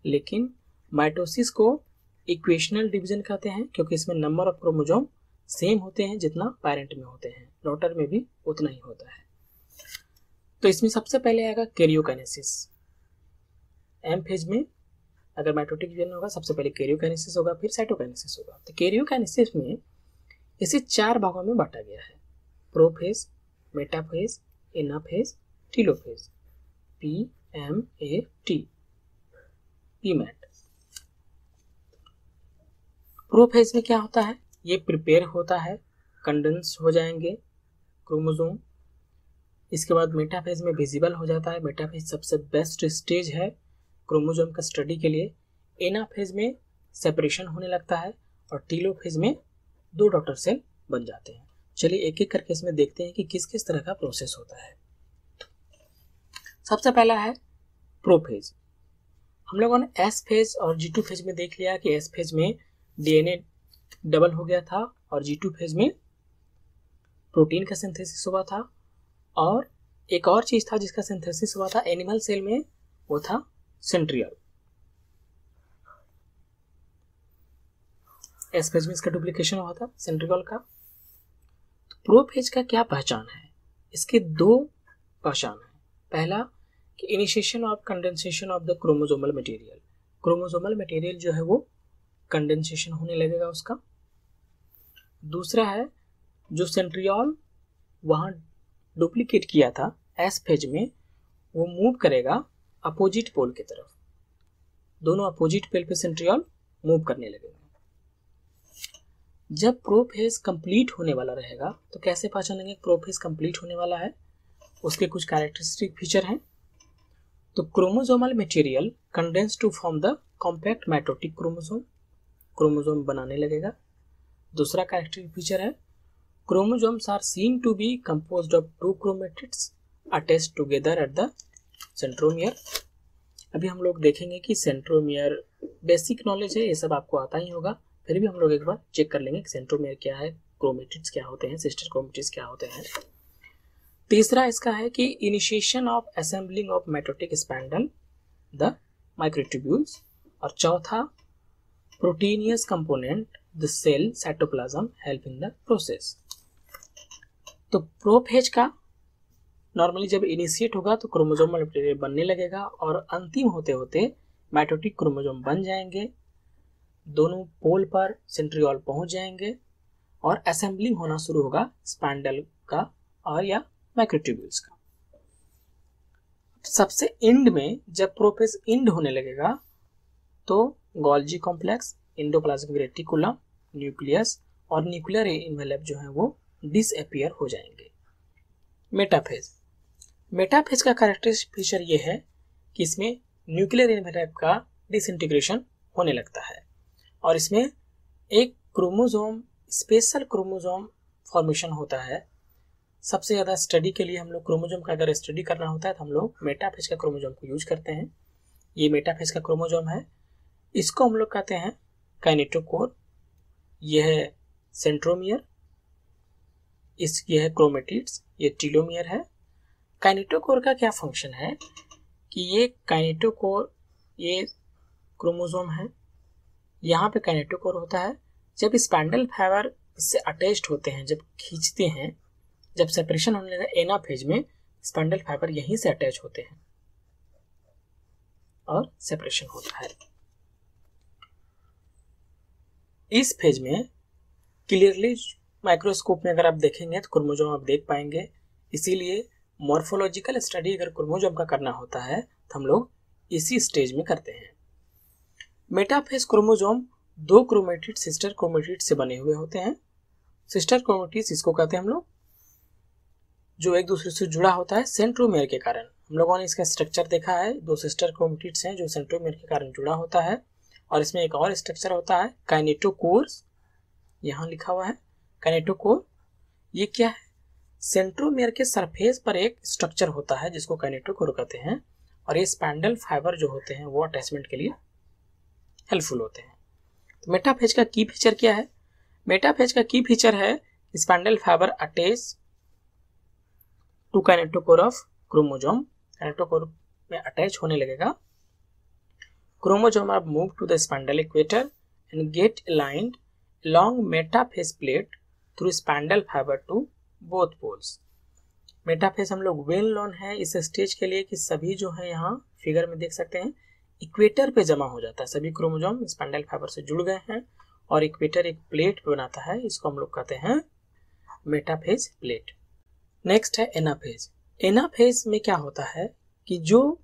[SPEAKER 1] लेकिन माइटोसिस को इक्वेशनल डिवीज़न कहते हैं, क्योंकि इसमें नंबर ऑफ़ क्रोमोजोम सेम होते हैं जितना पेरेंट में होते हैं। डॉटर में भी उतना ही होता है। तो इसमें सबसे पहले आएगा कैरियोकाइनेसिस एम फ़ेज़ में अगर माइटोटिक डिवीज़न होगा, सबसे पहले कैरियोकाइनेसिस होगा, फिर साइटोकाइनेसिस होगा। तो कैरियोकाइनेसिस में इसे चार भागों में बांटा गया है। Prophase metaphase anaphase telophase P M A T PMAT prophase में क्या होता है? ये प्रिपेयर होता है, कंडेंस हो जाएँगे क्रोमोजोम इसके बाद मेटाफेज में विजिबल हो जाता है, मेटाफेज सबसे बेस्ट स्टेज है क्रोमोजोम का स्टडी के लिए। एनाफेज में सेपरेशन होने लगता है और टीलोफेज में दो डॉटर सेल बन जाते हैं। चलिए एक एक करके इसमें देखते हैं कि किस किस तरह का प्रोसेस होता है। सबसे पहला है प्रोफेज हम लोगों ने एस फ़ेज़ और जी टू फ़ेज़ में देख लिया कि एस फ़ेज़ में डीएनए डबल हो गया था और जी टू फ़ेज़ में प्रोटीन का सिंथेसिस हुआ था। और एक और चीज़ था जिसका सिंथेसिस हुआ था एनिमल सेल में, वो था सेंट्रियल एस फ़ेज़ में इसका डुप्लीकेशन हुआ था सेंट्रिकल का। तो प्रो फ़ेज़ का क्या पहचान है? इसके दो पहचान है। पहला, कि initiation of condensation of the chromosomal material chromosomal material जो है वो कंडेंसेशन होने लगेगा उसका। दूसरा है, जो सेंट्रियल वहाँ डुप्लीकेट किया था एस फ़ेज़ में, वो मूव करेगा अपोजिट पोल की तरफ़। दोनों अपोजिट पेल पे सेंट्रियल मूव करने लगेगा। जब प्रोफेज कंप्लीट होने वाला रहेगा तो कैसे पहचानेंगे प्रोफेज कंप्लीट होने वाला है? उसके कुछ कैरेक्टरिस्टिक फीचर हैं। तो chromosomal material condense to form the compact mitotic chromosome chromosome बनाने लगेगा। दूसरा कैरेक्टरिस्टिक फीचर है। Chromosomes are seen to be composed of two chromatids attach together at the centromere अभी हम लोग देखेंगे कि सेंट्रोमियर बेसिक नॉलेज है, ये सब आपको आता ही होगा। फिर भी हम लोग एक बार चेक कर लेंगे कि सेंट्रोमियर क्या है क्रोमेटिड्स क्या होते हैं सिस्टर क्रोमेटिड्स क्या होते हैं। तीसरा इसका है कि initiation of assembling of mitotic spindle the microtubules और चौथा proteinaceous component the cell cytoplasm help in the process तो प्रोफेज का नॉर्मली जब इनिशिएट होगा तो क्रोमोजोमल बनने लगेगा और अंतिम होते होते माइटोटिक क्रोमोजोम बन जाएँगे। दोनों पोल पर सेंट्रियोल पहुँच जाएँगे और असेंबलिंग होना शुरू होगा स्पैंडल का और या माइक्रोट्यूब्यूल्स का। सबसे एंड में जब प्रोपेस इंड होने लगेगा तो Golgi complex endoplasmic reticulum nucleus और न्यूक्लियर इन्वेलप जो है वो डिसअपियर हो जाएँगे। मेटाफेज मेटाफेज का कैरेक्टरिस्टिक फीचर ये है कि इसमें न्यूक्लियर एनवेलप का डिसइंटीग्रेशन होने लगता है और इसमें एक क्रोमोजोम स्पेशल क्रोमोजोम फॉर्मेशन होता है सबसे ज़्यादा स्टडी के लिए हम लोग क्रोमोजोम का अगर स्टडी करना होता है तो हम लोग मेटाफेज का क्रोमोजोम को यूज़ करते हैं। ये मेटाफेज का क्रोमोजोम है। इसको हम लोग कहते हैं काइनेटोकोर यह है सेंट्रोमियर इस, यह है क्रोमेटिड्स ये टीलोमियर है। काइनेटोकोर का क्या फ़ंक्शन है कि ये काइनेटोकोर ये क्रोमोजोम है। यहाँ पे काइनेटोकोर होता है। जब स्पैंडल फाइबर इससे अटैच्ड होते हैं, जब खींचते हैं जब सेपरेशन होने लगता है एना फ़ेज़ में स्पैंडल फाइबर यहीं से अटैच होते हैं और सेपरेशन होता है। इस फ़ेज़ में क्लियरली माइक्रोस्कोप में अगर आप देखेंगे तो क्रोमोजोम आप देख पाएँगे। इसीलिए मॉर्फोलॉजिकल स्टडी अगर क्रोमोजोम का करना होता है तो हम लोग इसी स्टेज में करते हैं। मेटाफेज क्रोमोजोम दो क्रोमेटिड सिस्टर क्रोमेटिड से बने हुए होते हैं। सिस्टर क्रोमेटिड इसको कहते हैं हम लोग जो एक दूसरे से जुड़ा होता है सेंट्रोमेयर के कारण। हम लोगों ने इसका स्ट्रक्चर देखा है। दो सिस्टर क्रोमेटिड्स हैं जो सेंट्रोमेयर के कारण जुड़ा होता है। और इसमें एक और स्ट्रक्चर होता है काइनेटोकोर्स यहाँ लिखा हुआ है काइनेटोकोर ये क्या है? सेंट्रोमेयर के सरफेस पर एक स्ट्रक्चर होता है, जिसको काइनेटोकोर कहते हैं। और ये स्पैंडल फाइबर जो होते हैं, वो अटैचमेंट के लिए हेल्पफुल होते हैं। तो मेटाफेज का की फीचर क्या है? मेटाफेज का की फीचर है स्पैंडल फाइबर अटैच टू का काइनेटोकोर ऑफ़ क्रोमोजोम काइनेटोकोर में अटैच होने लगेगा। Chromosome are move to the spindle equator and get aligned along metaphase plate through spindle fibre to both poles metaphase हम लोग well known है इस stage के लिए कि सभी जो है यहाँ फिगर में देख सकते हैं इक्वेटर पे जमा हो जाता है। सभी क्रोमोजोम स्पैंडल फाइबर से जुड़ गए हैं और इक्वेटर एक प्लेट बनाता है, इसको हम लोग कहते हैं मेटाफेज प्लेट नेक्स्ट है एनाफेज एनाफेज में क्या होता है कि जो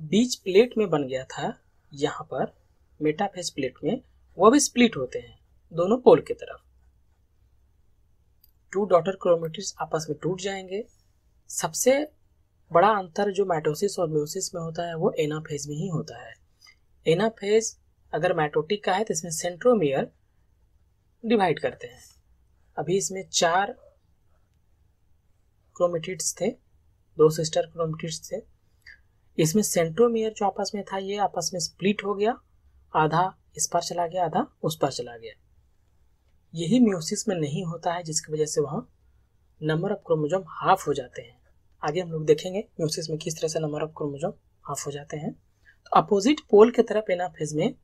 [SPEAKER 1] बीच प्लेट में बन गया था, यहाँ पर मेटाफेज प्लेट में, वो भी स्प्लिट होते हैं, दोनों पोल की तरफ़। टू डॉटर क्रोमेटिस आपस में टूट जाएँगे। सबसे बड़ा अंतर जो माइटोसिस और म्योसिस में होता है, वो एनाफेज में ही होता है। एनाफेज अगर मैटोटिक का है तो इसमें सेंट्रोमियर डिवाइड करते हैं। अभी इसमें चार क्रोमेटिड्स थे, दो सिस्टर क्रोमेटिड्स थे। इसमें सेंट्रोमियर जो आपस में था, ये आपस में स्प्लिट हो गया। आधा इस पर चला गया, आधा उस पर चला गया। यही म्यूसिस में नहीं होता है, जिसकी वजह से वहाँ नंबर ऑफ़ क्रोमोजोम हाफ़ हो जाते हैं। आगे हम लोग देखेंगे म्यूसिस में किस तरह से नंबर ऑफ़ क्रोमोजोम हाफ़ हो जाते हैं। तो अपोजिट पोल की तरफ़ एनाफेज में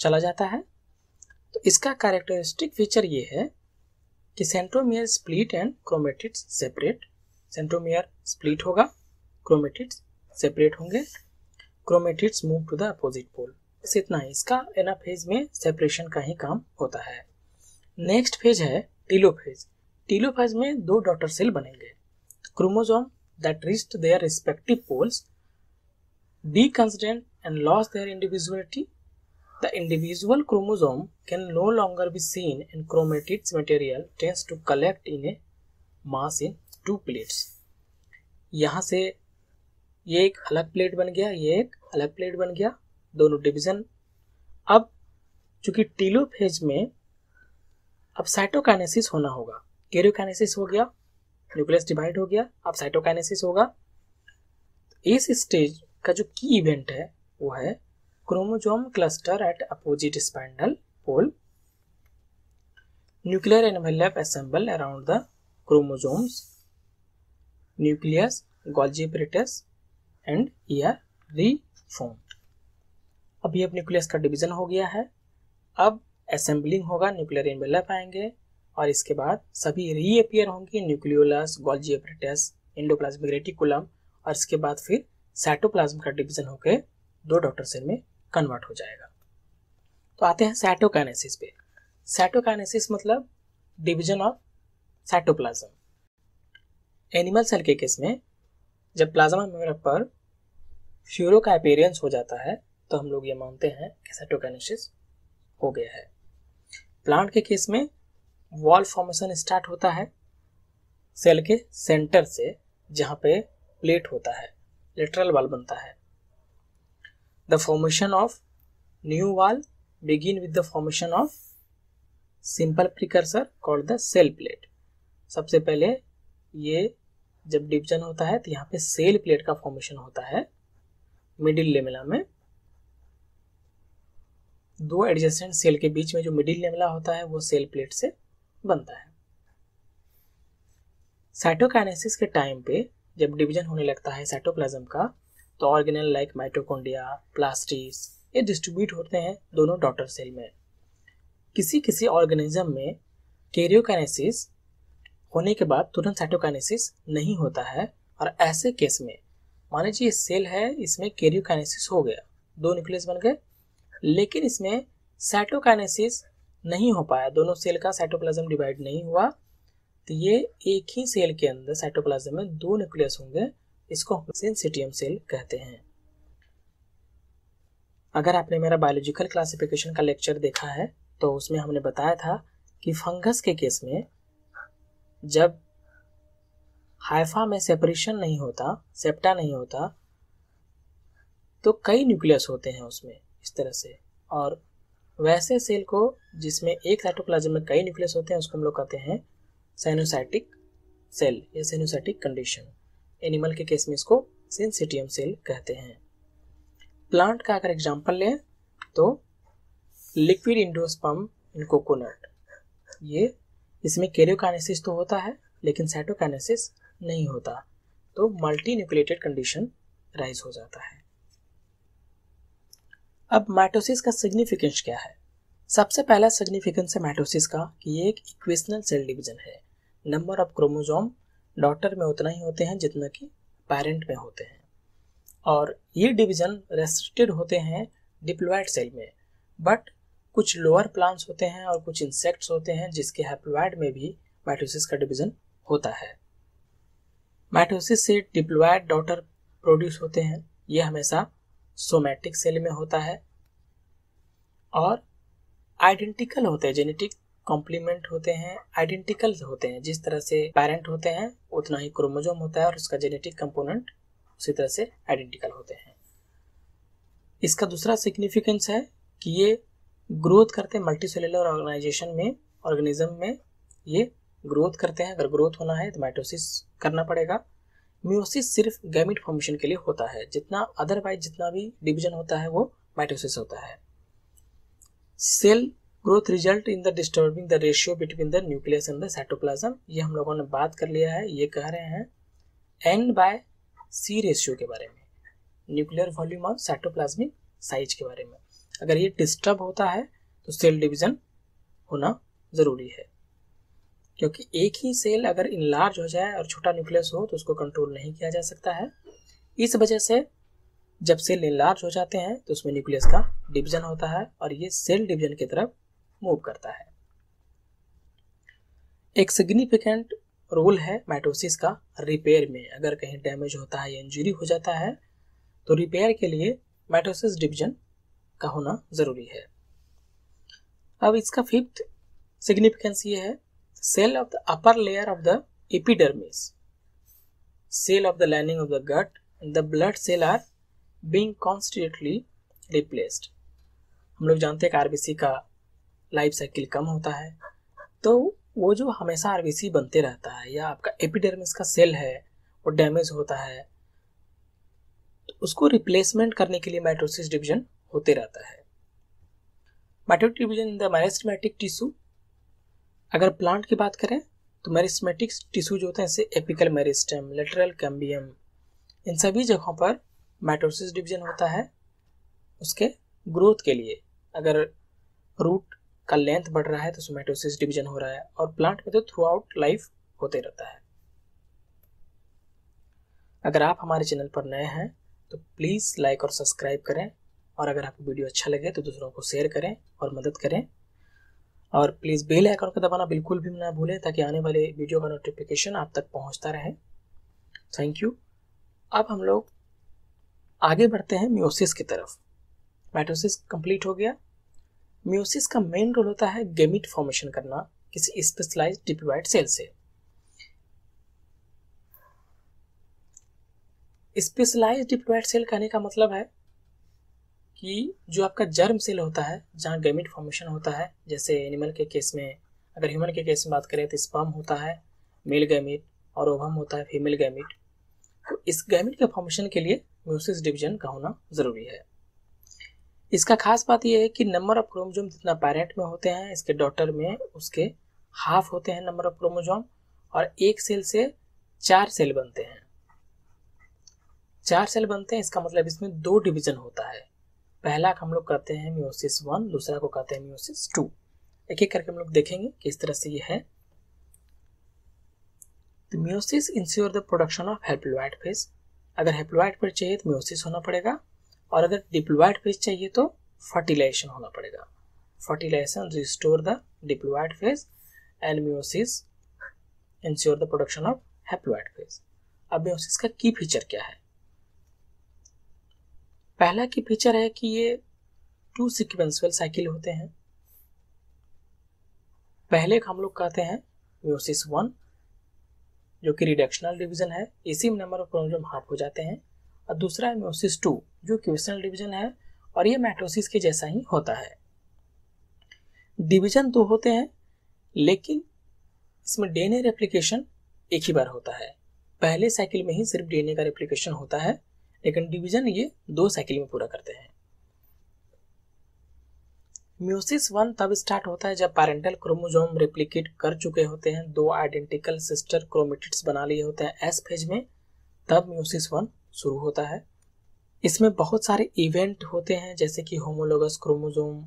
[SPEAKER 1] चला जाता है। तो इसका कैरेक्टरिस्टिक फीचर ये है कि centromere split and chromatids separate centromere split होगा क्रोमेटिड्स सेपरेट होंगे chromatids move to the opposite pole बस इतना ही, इसका एनाफेज में सेपरेशन का ही काम होता है। नेक्स्ट फ़ेज़ है टीलोफेज टीलोफेज में दो डॉटर सेल बनेंगे। Chromosome that rest their respective poles deconstruct and lost their individuality The individual chromosome can no longer be seen and chromatids material tends to collect in a mass in two plates. यहाँ से ये एक अलग plate बन गया, ये एक अलग प्लेट बन गया, दोनों डिवीज़न अब चूँकि टीलोफेज में अब साइटोकाइनेसिस होना होगा कैरियोकाइनेसिस हो गया न्यूक्लियस डिवाइड हो गया, अब साइटोकाइनेसिस होगा इस स्टेज का जो की इवेंट है, वो है chromosome cluster at opposite spindle pole. Nuclear envelope assemble around the chromosomes. Nucleus golgi apparatus and ear reformed अब ये अब न्यूक्लियस का डिवीज़न हो गया है। अब असेंबलिंग होगा न्यूक्लियर एनवेलप आएँगे और इसके बाद सभी रीअपियर होंगे न्यूक्लियोलस गोल्जी इंडोप्लाज्मिक रेटिकुलम और इसके बाद फिर साइटोप्लाज्म का डिवीज़न होकर दो डॉटर सेल में कन्वर्ट हो जाएगा। तो आते हैं साइटोकाइनेसिस पे। साइटोकाइनेसिस मतलब division of cytoplasm animal cell के केस में जब प्लाज्मा मेम्ब्रेन पर फ्यूरो का अपेरियंस हो जाता है तो हम लोग ये मानते हैं कि साइटोकाइनेसिस हो गया है। प्लांट के केस में वॉल फॉर्मेशन स्टार्ट होता है सेल के सेंटर से, जहाँ पे प्लेट होता है लेटरल वॉल बनता है। The formation of new wall begin with the formation of simple precursor called the cell plate सबसे पहले ये जब डिवीज़न होता है तो यहाँ पे सेल प्लेट का फॉर्मेशन होता है मिडिल लेमिला में। दो एडजस्टेंट सेल के बीच में जो मिडिल लेमिला होता है, वो सेल प्लेट से बनता है। साइटोकाइनेसिस के टाइम पे जब डिवीज़न होने लगता है साइटोप्लाज्म का तो ऑर्गेनल लाइक माइटोकॉन्ड्रिया प्लास्टिस ये डिस्ट्रीब्यूट होते हैं दोनों डॉटर सेल में। किसी किसी ऑर्गेनिज्म में कैरियोकाइनेसिस होने के बाद तुरंत साइटोकाइनेसिस नहीं होता है और ऐसे केस में, मान लीजिए सेल है, इसमें कैरियोकाइनेसिस हो गया, दो न्यूक्लियस बन गए, लेकिन इसमें साइटोकाइनेसिस नहीं हो पाया, दोनों सेल का साइटोप्लाज्म डिवाइड नहीं हुआ तो ये एक ही सेल के अंदर साइटोप्लाज्म में दो न्यूक्लियस होंगे इसको सिंसिटियम सेल कहते हैं। अगर आपने मेरा बायोलॉजिकल क्लासिफिकेशन का लेक्चर देखा है तो उसमें हमने बताया था कि फंगस के केस में जब हाइफा में सेपरेशन नहीं होता सेप्टा नहीं होता तो कई न्यूक्लियस होते हैं उसमें, इस तरह से। और वैसे सेल को जिसमें एक साइटोप्लाज्म में कई न्यूक्लियस होते हैं, उसको हम लोग कहते हैं साइनोसाइटिक सेल या साइनोसाइटिक कंडीशन एनिमल के केस में इसको सिंसिटियम सेल कहते हैं। प्लांट का अगर एग्जांपल लें तो लिक्विड इंडोस्पम इन कोकोनट, ये इसमें कैरियोकाइनेसिस तो होता है, लेकिन साइटोकाइनेसिस नहीं होता तो मल्टी न्यूक्लिएटेड कंडीशन राइज हो जाता है। अब माइटोसिस का सिग्निफिकेंस क्या है? सबसे पहला सिग्निफिकेंस है माइटोसिस का कि ये एक इक्वेशनल सेल डिवीज़न है। नंबर ऑफ़ क्रोमोजोम डॉटर में उतना ही होते हैं जितना कि पेरेंट में होते हैं। और ये डिवीज़न रेस्ट्रिक्टेड होते हैं डिप्लॉयड सेल में। बट कुछ लोअर प्लांट्स होते हैं और कुछ इंसेक्ट्स होते हैं जिसके हैप्लॉयड में भी माइटोसिस का डिवीज़न होता है। माइटोसिस से डिप्लॉयड डॉटर प्रोड्यूस होते हैं। ये हमेशा सोमैटिक सेल में होता है। और आइडेंटिकल होते हैं जेनेटिक कॉम्प्लीमेंट होते हैं आइडेंटिकल होते हैं। जिस तरह से पेरेंट होते हैं, उतना ही क्रोमोजोम होता है और उसका जेनेटिक कंपोनेंट उसी तरह से आइडेंटिकल होते हैं। इसका दूसरा सिग्निफिकेंस है कि ये ग्रोथ करते हैं मल्टी सेलुलर ऑर्गेनाइजेशन में ऑर्गेनिज्म में। ये ग्रोथ करते हैं, अगर ग्रोथ होना है तो माइटोसिस करना पड़ेगा। म्यूसिस सिर्फ़ गैमिट फॉर्मेशन के लिए होता है। जितना अदरवाइज़ जितना भी डिवीज़न होता है वो माइटोसिस होता है। Cell growth result in the disturbing the ratio between the nucleus and the cytoplasm ये हम लोगों ने बात कर लिया है, ये कह रहे हैं एन बाय सी रेशियो के बारे में न्यूक्लियर वॉल्यूम और साइटोप्लाज्मिक साइज़ के बारे में। अगर ये डिस्टर्ब होता है तो सेल डिवीज़न होना ज़रूरी है। क्योंकि एक ही सेल अगर इनलार्ज हो जाए और छोटा न्यूक्लियस हो तो उसको कंट्रोल नहीं किया जा सकता है। इस वजह से जब सेल इनलार्ज हो जाते हैं तो उसमें न्यूक्लियस का डिवीज़न होता है और ये सेल डिवीज़न की तरफ़ मूव करता है। एक सिग्निफिकेंट रोल है माइटोसिस का रिपेयर में। अगर कहीं डैमेज होता है या इंजरी हो जाता है तो रिपेयर के लिए माइटोसिस डिवीज़न का होना ज़रूरी है। अब इसका फिफ्थ सिग्निफिकेंस ये है cell of the upper layer of the epidermis cell of the lining of the gut the blood cell are being constantly replaced हम लोग जानते हैं कि आरबीसी का लाइफ साइकिल कम होता है तो वो जो हमेशा आरबीसी बनते रहता है या आपका एपिडर्मिस का सेल है, वो डैमेज होता है तो उसको रिप्लेसमेंट करने के लिए माइट्रोसिस डिवीज़न होते रहता है। Mitotic division in the meristematic tissue, अगर प्लांट की बात करें तो मैरिस्टमेटिक टिश्यू जो होते हैं जैसे एपिकल मेरिस्टम, लेटरल कैम्बियम, इन सभी जगहों पर माइटोसिस डिवीज़न होता है, उसके ग्रोथ के लिए। अगर रूट का लेंथ बढ़ रहा है तो सोमेटोसिस डिवीज़न हो रहा है और प्लांट में तो थ्रू आउट लाइफ होते रहता है। अगर आप हमारे चैनल पर नए हैं तो प्लीज़ लाइक और सब्सक्राइब करें और अगर आपको वीडियो अच्छा लगे तो दूसरों को शेयर करें और मदद करें। और प्लीज़ बेल आइकन को दबाना बिल्कुल भी ना भूलें, ताकि आने वाले वीडियो का नोटिफिकेशन आप तक पहुँचता रहे। थैंक यू अब हम लोग आगे बढ़ते हैं म्योसिस की तरफ़। माइटोसिस कंप्लीट हो गया। म्योसिस का मेन रोल होता है गेमिट फॉर्मेशन करना किसी स्पेशलाइज डिप्लॉइड सेल से। स्पेशलाइज डिप्लॉयड सेल कहने का मतलब है कि जो आपका जर्म सेल होता है, जहाँ गेमिट फॉर्मेशन होता है, जैसे एनिमल के केस में, अगर ह्यूमन के केस में बात करें तो स्पर्म होता है मेल गैमिट और ओवम होता है फीमेल गैमिट तो इस गैमिट के फॉर्मेशन के लिए म्यूसिस डिवीज़न का होना ज़रूरी है। इसका खास बात यह है कि नंबर ऑफ़ क्रोमोजोम जितना पैरेंट में होते हैं, इसके डॉटर में उसके हाफ़ होते हैं नंबर ऑफ़ क्रोमोजोम और एक सेल से चार सेल बनते हैं। चार सेल बनते हैं, इसका मतलब इसमें दो डिवीज़न होता है। पहला हम लोग कहते हैं म्यूसिस वन, दूसरा को कहते हैं म्यूसिस टू। एक एक करके हम लोग देखेंगे किस तरह से ये है। Meiosis ensure the production of haploid phase अगर हेप्लोइड फ़ेज़ चाहिए तो म्यूसिस होना पड़ेगा। और अगर डिप्लोइड फ़ेज़ चाहिए तो फर्टिलाइजेशन होना पड़ेगा। Fertilisation restore the diploid phase and meiosis ensure the production of haploid phase अब म्यूसिस का की फीचर क्या है? पहला की फीचर है कि ये टू सिक्वेंसुअल साइकिल होते हैं। पहले हम लोग कहते हैं म्यूसिस वन जो कि रिडक्शनल डिवीज़न है। इसी में नंबर ऑफ़ क्रोमोसोम हाफ़ हो जाते हैं। और दूसरा है म्यूसिस टू जो क्वेश्चनल डिवीज़न है, और ये मैटोसिस के जैसा ही होता है। डिवीज़न दो होते हैं, लेकिन इसमें डीएनए रेप्लिकेशन एक ही बार होता है। पहले साइकिल में ही सिर्फ़ डीएनए का रेप्लिकेशन होता है, लेकिन डिवीज़न ये दो साइकिल में पूरा करते हैं। म्यूसिस वन तब स्टार्ट होता है जब पैरेंटल क्रोमोजोम रेप्लिकेट कर चुके होते हैं, दो आइडेंटिकल सिस्टर क्रोमेटिड्स बना लिए होते हैं एस फ़ेज़ में, तब म्यूसिस वन शुरू होता है। इसमें बहुत सारे इवेंट होते हैं, जैसे कि होमोलोगस क्रोमोजोम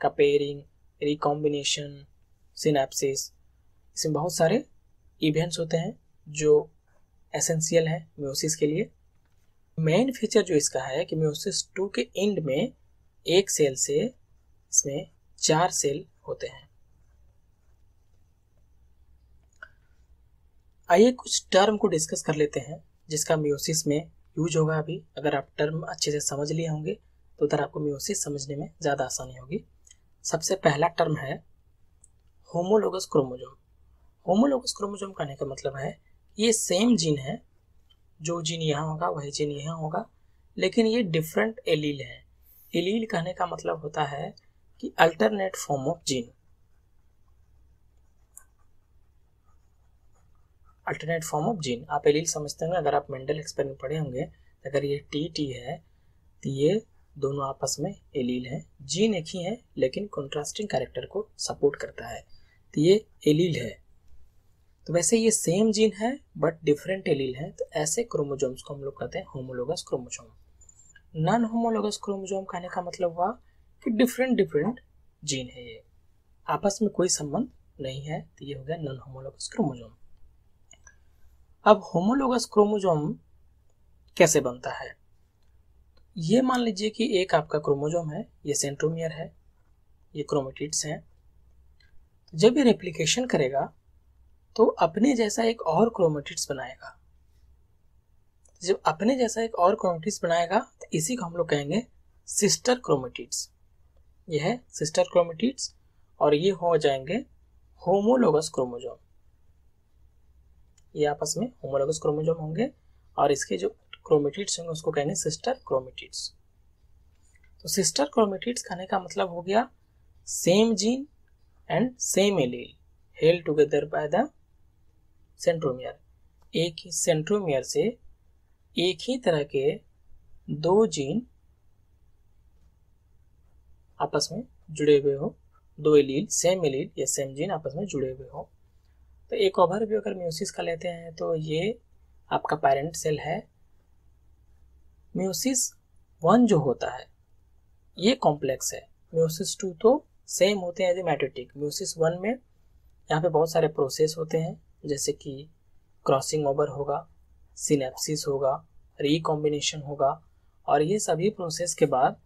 [SPEAKER 1] का पेयरिंग रिकॉम्बिनेशन सिनेप्सिस इसमें बहुत सारे इवेंट्स होते हैं जो एसेंशियल है म्यूसिस के लिए। मेन फीचर जो इसका है कि म्यूसिस टू के एंड में एक सेल से इसमें चार सेल होते हैं। आइए कुछ टर्म को डिस्कस कर लेते हैं, जिसका म्यूसिस में यूज़ होगा अभी। अगर आप टर्म अच्छे से समझ लिए होंगे तो उधर आपको म्यूसिस समझने में ज़्यादा आसानी होगी। सबसे पहला टर्म है होमोलोगस क्रोमोजोम होमोलोगस क्रोमोजोम कहने का मतलब है, ये सेम जीन है, जो जीन यहाँ होगा, वही जीन यहाँ होगा, लेकिन ये डिफरेंट एलील है। एलील कहने का मतलब होता है कि alternate form of gene alternate form of gene आप एलील समझते होंगे, अगर आप मेंडल एक्सपेरिमेंट पढ़े होंगे अगर ये टी टी है तो ये दोनों आपस में एलील है। जीन एक ही है, लेकिन कॉन्ट्रास्टिंग कैरेक्टर को सपोर्ट करता है। तो ये एलील है। तो वैसे ये सेम जीन है बट डिफरेंट एलील है। तो ऐसे क्रोमोजोम्स को हम लोग कहते हैं homologous chromosome non homologous chromosome कहने का मतलब हुआ कि डिफरेंट डिफरेंट जीन है ये। आपस में कोई संबंध नहीं है तो ये हो गया नॉन होमोलोगस क्रोमोजोम अब होमोलोगस क्रोमोजोम कैसे बनता है? ये मान लीजिए कि एक आपका क्रोमोजोम है, ये सेंट्रोमियर है, ये क्रोमेटिड्स हैं। जब ये रेप्लिकेशन करेगा तो अपने जैसा एक और क्रोमेटिड्स बनाएगा। जब अपने जैसा एक और क्रोमेटिड्स बनाएगा तो इसी को हम लोग कहेंगे सिस्टर क्रोमेटिड्स ये है सिस्टर क्रोमेटिड्स और ये हो जाएँगे होमोलोगस क्रोमोजोम ये आपस में होमोलोगस क्रोमोजोम होंगे और इसके जो क्रोमेटिड्स होंगे उसको कहेंगे सिस्टर क्रोमेटिड्स तो सिस्टर क्रोमेटिड्स कहने का मतलब हो गया same gene and same allele held together by the centromere एक ही सेंट्रोमियर से एक ही तरह के दो जीन आपस में जुड़े हुए हो, दो एलील सेम एलील या सेम जीन आपस में जुड़े हुए हो। तो एक ओवर ओवरव्यू अगर म्यूसिस का लेते हैं तो ये आपका पेरेंट सेल है। म्यूसिस वन जो होता है, ये कॉम्प्लेक्स है। म्यूसिस टू तो सेम होते हैं as a mitotic meiosis one में यहाँ पे बहुत सारे प्रोसेस होते हैं, जैसे कि क्रॉसिंग ओवर होगा सिनेप्सिस होगा रिकॉम्बिनेशन होगा, और ये सभी प्रोसेस के बाद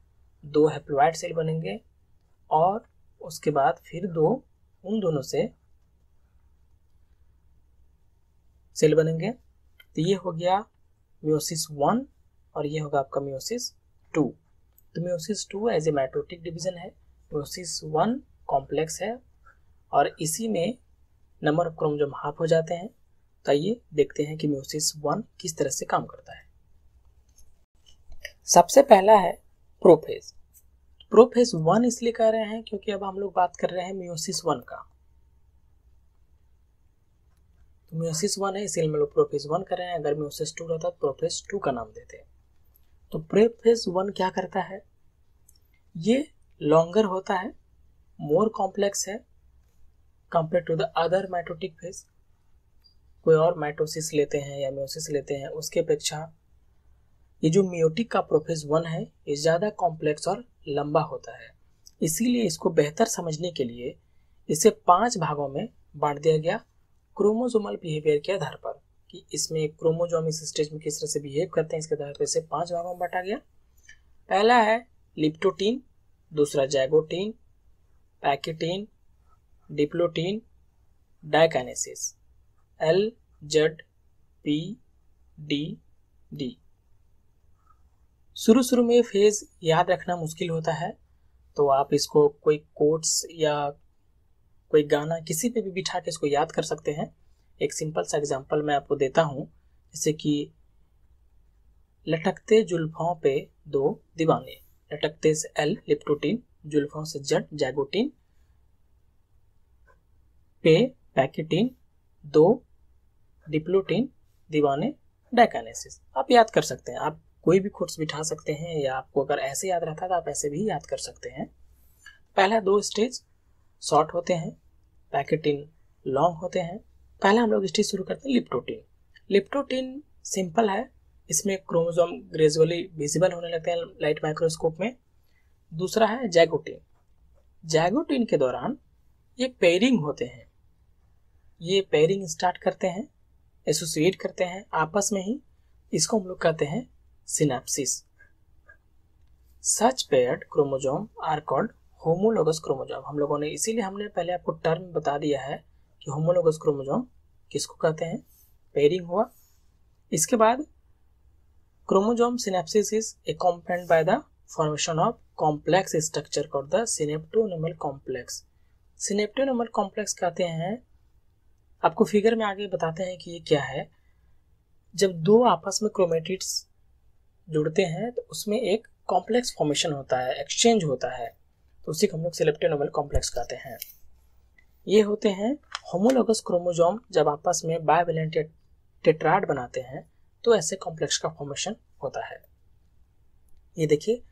[SPEAKER 1] दो हेप्लॉइड सेल बनेंगे, और उसके बाद फिर दो उन दोनों से सेल बनेंगे। तो ये हो गया म्योसिस वन और ये होगा आपका म्योसिस टू तो meiosis two as a mitotic division है। म्योसिस वन कॉम्प्लेक्स है और इसी में नंबर ऑफ़ क्रोमोजोम हाफ़ हो जाते हैं। तो आइए देखते हैं कि म्यूसिस वन किस तरह से काम करता है। सबसे पहला है प्रोफेज प्रोफेज वन इसलिए कह रहे हैं क्योंकि अब हम लोग बात कर रहे हैं मियोसिस वन का। तो मियोसिस वन है इसलिए हम लोग प्रोफेस वन कर रहे हैं। अगर मियोसिस टू रहता तो प्रोफेस टू का नाम देते हैं। तो प्रोफेस वन क्या करता है? ये लॉन्गर होता है मोर कॉम्प्लेक्स है compare to the other mitotic phase कोई और माइटोसिस लेते हैं या म्योसिस लेते हैं, उसके अपेक्षा ये जो मियोटिक का प्रोफेज वन है, ये ज़्यादा कॉम्प्लेक्स और लंबा होता है। इसीलिए इसको बेहतर समझने के लिए इसे पाँच भागों में बांट दिया गया। क्रोमोजोमल बिहेवियर के आधार पर कि इसमें क्रोमोजोम इस स्टेज में किस तरह से बिहेव करते हैं, इसके आधार पर इसे पाँच भागों में बांटा गया। पहला है लिप्टोटीन, दूसरा zygotene pachytene, diplotene diakinesis L, Z, P, D D. शुरू शुरू में फ़ेज़ याद रखना मुश्किल होता है तो आप इसको कोई कोट्स या कोई गाना किसी पे भी बिठा के इसको याद कर सकते हैं। एक सिंपल सा एग्जांपल मैं आपको देता हूँ, जैसे कि लटकते जुल्फों पे दो दीवाने। लटकते से एल लिप्टोटीन, जुल्फों से जड जैगोटीन। पे पैकेटीन, दो डिप्लोटीन, दीवाने डायकानेसिस आप याद कर सकते हैं। आप कोई भी कोर्स बिठा सकते हैं या आपको अगर ऐसे याद रहता है तो आप ऐसे भी याद कर सकते हैं। पहला दो स्टेज शॉर्ट होते हैं पैकेटिन लॉन्ग होते हैं। पहले हम लोग स्टेज शुरू करते हैं लिप्टोटीन लिप्टोटीन सिंपल है, इसमें क्रोमोजोम ग्रेजुअली विजिबल होने लगते हैं लाइट माइक्रोस्कोप में। दूसरा है जैगोटीन जैगोटीन के दौरान ये पेयरिंग होते हैं। ये पेयरिंग स्टार्ट करते हैं एसोसिएट करते हैं, आपस में ही इसको हम लोग कहते हैं synapsis such paired chromosome are called homologous chromosome हम लोगों ने इसीलिए हमने पहले आपको टर्म बता दिया है कि होमोलोगस क्रोमोजोम किसको कहते हैं? पेयरिंग हुआ। इसके बाद chromosome synapsis is accompanied by the formation of complex structure called the synaptonemal complex synaptonemal complex कहते हैं। आपको फिगर में आगे बताते हैं कि ये क्या है। जब दो आपस में क्रोमेटिड्स जुड़ते हैं तो उसमें एक कॉम्प्लेक्स फॉर्मेशन होता है एक्सचेंज होता है। तो उसी को हम लोग सिलेप्टोनोबल कॉम्प्लेक्स कहते हैं। ये होते हैं होमोलोगस क्रोमोजोम जब आपस में बायोवेलेंट टेट्राड बनाते हैं तो ऐसे कॉम्प्लेक्स का फॉर्मेशन होता है। ये देखिए,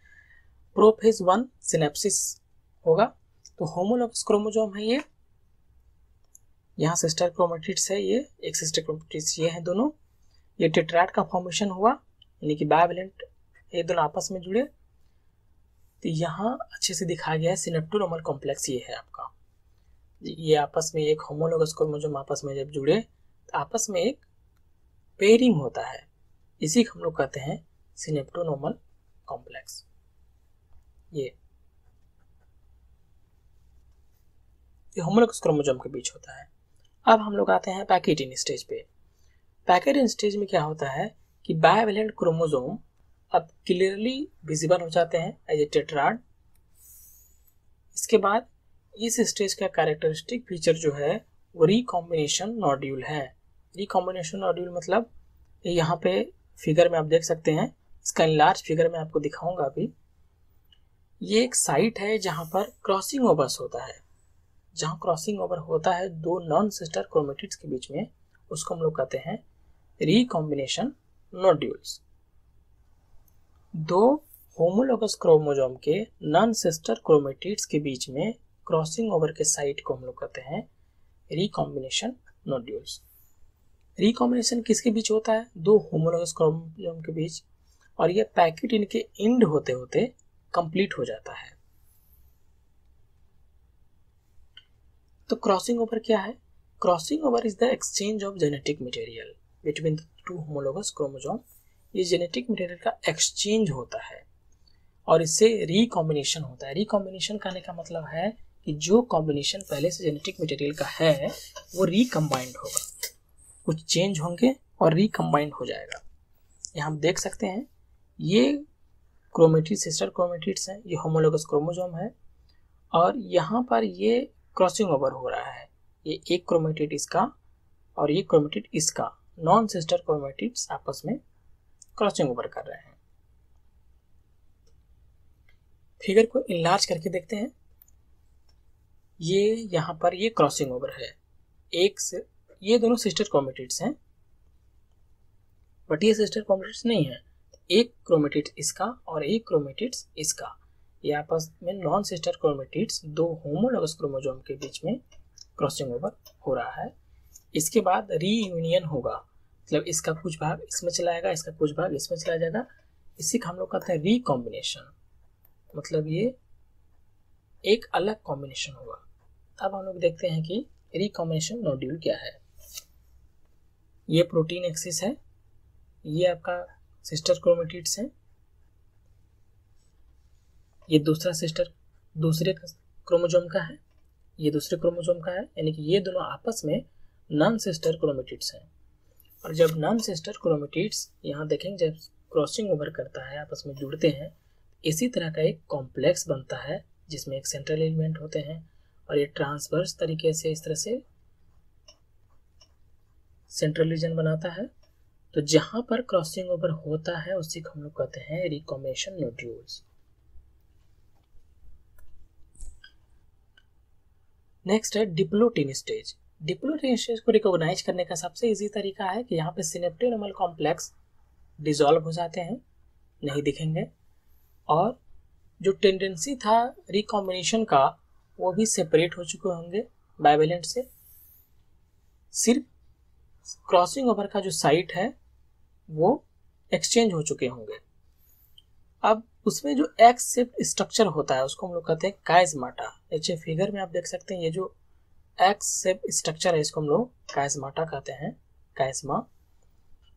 [SPEAKER 1] प्रोफेज वन सिनेप्सिस होगा। तो होमोलोगस क्रोमोजोम है ये। यहाँ सिस्टर क्रोमेटिड्स है ये, एक सिस्टर क्रोमेटिड्स ये है दोनों। ये टेट्राइड का फॉर्मेशन हुआ, यानी कि बायोवेलेंट ये दोनों आपस में जुड़े। तो यहाँ अच्छे से दिखाया गया है सिनेप्टोनोमल कॉम्प्लेक्स ये है आपका। ये आपस में एक होमोलोगस क्रोमोसोम आपस में जब जुड़े तो आपस में एक पेयरिंग होता है। इसी को हम लोग कहते हैं सिनेप्टोनोमल कॉम्प्लेक्स ये। ये होमोलोगस क्रोमोसोम के बीच होता है। अब हम लोग आते हैं पैकेटिन स्टेज पे। पैकेटिन स्टेज में क्या होता है कि बायोवेलेंट क्रोमोजोम अब क्लियरली विजिबल हो जाते हैं एज ए टेट्राड इसके बाद इस स्टेज का कैरेक्टरिस्टिक फीचर जो है, वो रिकॉम्बिनेशन नॉड्यूल है. रिकॉम्बिनेशन नॉड्यूल मतलब यहाँ पे फिगर में आप देख सकते हैं, इसका लार्ज फिगर में आपको दिखाऊँगा अभी. ये एक साइट है जहाँ पर क्रॉसिंग ओवर्स होता है. जहाँ क्रॉसिंग ओवर होता है दो नॉन सिस्टर क्रोमेटिड्स के बीच में, उसको हम लोग कहते हैं रिकॉम्बिनेशन नोड्यूल्स दो होमोलोगस क्रोमोजोम के नॉन सिस्टर क्रोमेटिड्स के बीच में क्रॉसिंग ओवर के साइट को हम लोग कहते हैं रिकॉम्बिनेशन नोड्यूल्स रिकॉम्बिनेशन किसके बीच होता है? दो होमोलोगस क्रोमोजोम के बीच और यह पैकेट इनके इंड होते होते कंप्लीट हो जाता है। तो क्रॉसिंग ओवर क्या है? Crossing over is the exchange of genetic material between the two homologous chromosome ये जेनेटिक मटेरियल का एक्सचेंज होता है। और इससे रिकॉम्बिनेशन होता है। रिकॉम्बिनेशन करने का मतलब है कि जो कॉम्बिनेशन पहले से जेनेटिक मटेरियल का है, वो रिकम्बाइंड होगा। कुछ चेंज होंगे और रिकम्बाइंड हो जाएगा। यहाँ हम देख सकते हैं, ये क्रोमेटिड सिस्टर क्रोमेटिड्स हैं, ये होमोलोगस क्रोमोजोम है। और यहाँ पर ये क्रॉसिंग ओवर हो रहा है। ये एक क्रोमेटिड इसका और ये क्रोमेटिड इसका। नॉन सिस्टर क्रोमेटिड्स आपस में क्रॉसिंग ओवर कर रहे हैं। फिगर को इनलार्ज करके देखते हैं। ये यहाँ पर ये क्रॉसिंग ओवर है। एक से, ये दोनों सिस्टर क्रोमेटिड्स हैं बट ये सिस्टर क्रोमेटिड्स नहीं है। एक क्रोमेटिड इसका और एक क्रोमेटिड्स इसका। ये आपस में नॉन सिस्टर क्रोमेटिड्स दो होमोलोगस क्रोमोजोम के बीच में क्रॉसिंग ओवर हो रहा है। इसके बाद रीयूनियन होगा। मतलब इसका कुछ भाग इसमें चला जाएगा इसका कुछ भाग इसमें चला जाएगा। इसी का हम लोग कहते हैं रिकॉम्बिनेशन मतलब ये एक अलग कॉम्बिनेशन होगा। अब हम लोग देखते हैं कि रिकॉम्बिनेशन नोड्यूल क्या है। ये प्रोटीन एक्सिस है। ये आपका सिस्टर क्रोमेटिड्स है। ये दूसरा सिस्टर दूसरे क्रोमोजोम का है। ये दूसरे क्रोमोजोम का है। यानी कि ये दोनों आपस में नॉन सिस्टर क्रोमेटिड्स हैं। और जब नॉन सिस्टर क्रोमेटिड्स यहाँ देखेंगे, जब क्रॉसिंग ओवर करता है, आपस में जुड़ते हैं, इसी तरह का एक कॉम्प्लेक्स बनता है, जिसमें एक सेंट्रल एलिमेंट होते हैं और ये ट्रांसवर्स तरीके से इस तरह से सेंट्रल रीजन बनाता है। तो जहाँ पर क्रॉसिंग ओवर होता है, उसी को हम लोग कहते हैं रिकॉमेशन नोड्यूल्स नेक्स्ट है डिप्लोटिन स्टेज डिप्लोटिन स्टेज को रिकॉग्नाइज करने का सबसे इजी तरीका है कि यहाँ पे सिनेप्टिनोमल कॉम्प्लेक्स डिजॉल्व हो जाते हैं, नहीं दिखेंगे। और जो टेंडेंसी था रिकॉम्बिनेशन का, वो भी सेपरेट हो चुके होंगे बाइवेलेंट से। सिर्फ़ क्रॉसिंग ओवर का जो साइट है, वो एक्सचेंज हो चुके होंगे। अब उसमें जो एक्स शिफ्ट स्ट्रक्चर होता है, उसको हम लोग कहते हैं काइजमाटा नीचे फिगर में आप देख सकते हैं, ये जो एक्स शिफ्ट स्ट्रक्चर है इसको हम लोग काइजमाटा कहते हैं काइजमा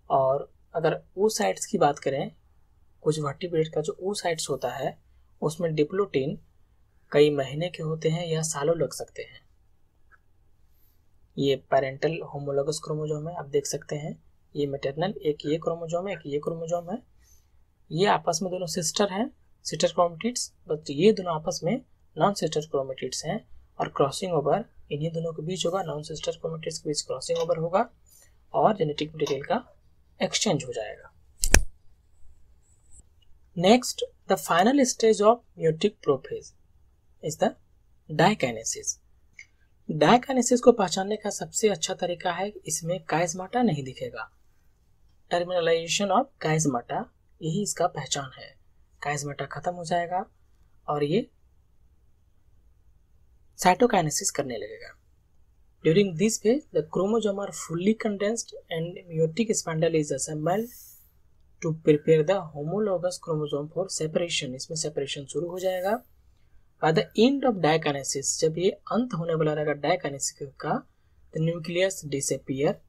[SPEAKER 1] और अगर वो साइड्स की बात करें, कुछ वर्टिब्रेट का जो ओ साइट्स होता है, उसमें डिप्लोटीन कई महीने के होते हैं या सालों लग सकते हैं। ये पेरेंटल होमोलोगस क्रोमोजोम है, आप देख सकते हैं। ये मेटरनल एक ये क्रोमोजोम है, एक ये क्रोमोजोम है। ये आपस में दोनों सिस्टर हैं सिस्टर क्रोमेटिड्स बट ये दोनों आपस में नॉन सिस्टर क्रोमेटिड्स हैं और क्रॉसिंग ओवर इन्हीं दोनों के बीच होगा नॉन सिस्टर क्रोमेटिड्स के बीच क्रॉसिंग ओवर होगा और जेनेटिक मटेरियल का एक्सचेंज हो जाएगा। Next, the final stage of meiotic prophase is the diakinesis diakinesis को पहचानने का सबसे अच्छा तरीका है इसमें काइजमाटा नहीं दिखेगा। टर्मिनलाइजेशन ऑफ़ काइजमाटा यही इसका पहचान है। काइजमाटा खत्म हो जाएगा और ये साइटोकाइनेसिस करने लगेगा। During this phase the chromosome are fully condensed and meiotic spindle is assembled to prepare the homologous chromosome for separation इसमें सेपरेशन शुरू हो जाएगा। By the end of diakinesis जब ये अंत होने वाला रहेगा डायकानेसिस का the nucleus disappear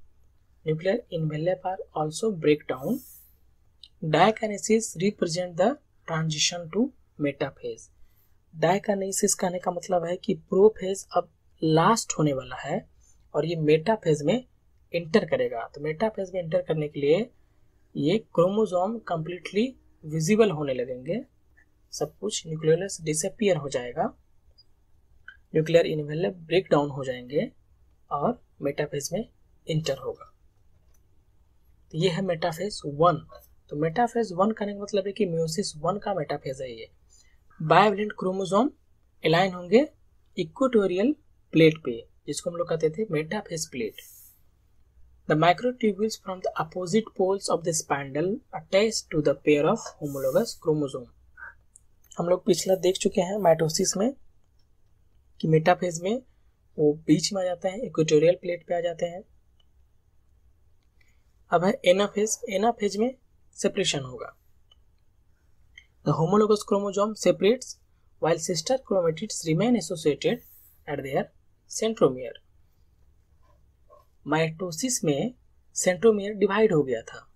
[SPEAKER 1] nuclear envelope are also break down diakinesis represent the transition to metaphase diakinesis कहने का मतलब है कि प्रोफेज अब लास्ट होने वाला है और ये मेटाफेज में इंटर करेगा। तो मेटाफेज में इंटर करने के लिए ये क्रोमोजोम कंप्लीटली विजिबल होने लगेंगे। सब कुछ न्यूक्लियस डिसअपियर हो जाएगा। न्यूक्लियर इनवेलप ब्रेक डाउन हो जाएँगे और मेटाफेज में इंटर होगा। तो ये है मेटाफेज वन। तो मेटाफेज वन करने का मतलब है कि म्यूसिस वन का मेटाफेज है ये। बायोवलेंट क्रोमोजोम अलाइन होंगे इक्वेटोरियल प्लेट पे, जिसको हम लोग कहते थे metaphase plate The microtubules from the opposite poles of the spindle attach to the pair of homologous chromosome. हम लोग पिछला देख चुके हैं माइटोसिस में कि मेटाफेज में वो बीच में आ जाते हैं इक्वेटोरियल प्लेट पे आ जाते हैं। अब है एनाफेज एनाफेज में सेपरेशन होगा। The homologous chromosome separates while sister chromatids remain associated at their centromere. Mitosis में सेंट्रोमियर डिवाइड हो गया था।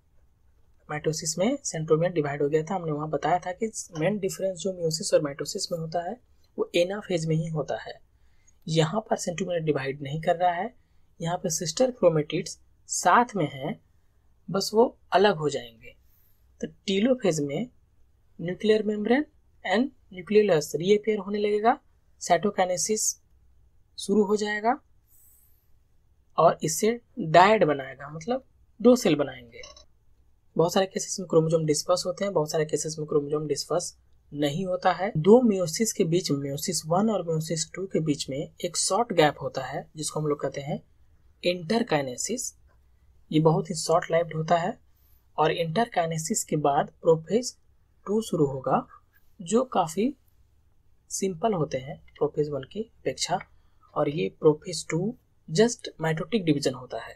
[SPEAKER 1] माइटोसिस में सेंट्रोमियर डिवाइड हो गया था। हमने वहाँ बताया था कि मेन डिफरेंस जो म्योसिस और माइटोसिस में होता है, वो एना फ़ेज़ में ही होता है। यहाँ पर सेंट्रोमियर डिवाइड नहीं कर रहा है। यहाँ पर सिस्टर क्रोमेटिड्स साथ में हैं, बस वो अलग हो जाएँगे। तो टीलो फ़ेज़ में nuclear membrane and nucleus reappear होने लगेगा। साइटोकाइनेसिस शुरू हो जाएगा और इससे डायड बनाएगा मतलब दो सेल बनाएँगे। बहुत सारे केसेस में क्रोमोजोम डिस्पर्स होते हैं, बहुत सारे केसेस में क्रोमोजोम डिस्पर्स नहीं होता है। दो म्योसिस के बीच म्योसिस वन और म्योसिस टू के बीच में एक शॉर्ट गैप होता है, जिसको हम लोग कहते हैं इंटरकाइनेसिस ये बहुत ही शॉर्ट लाइफ होता है और इंटरकाइनेसिस के बाद प्रोफेज टू शुरू होगा, जो काफ़ी सिंपल होते हैं प्रोफेज वन की अपेक्षा, और ये prophase two just mitotic division होता है।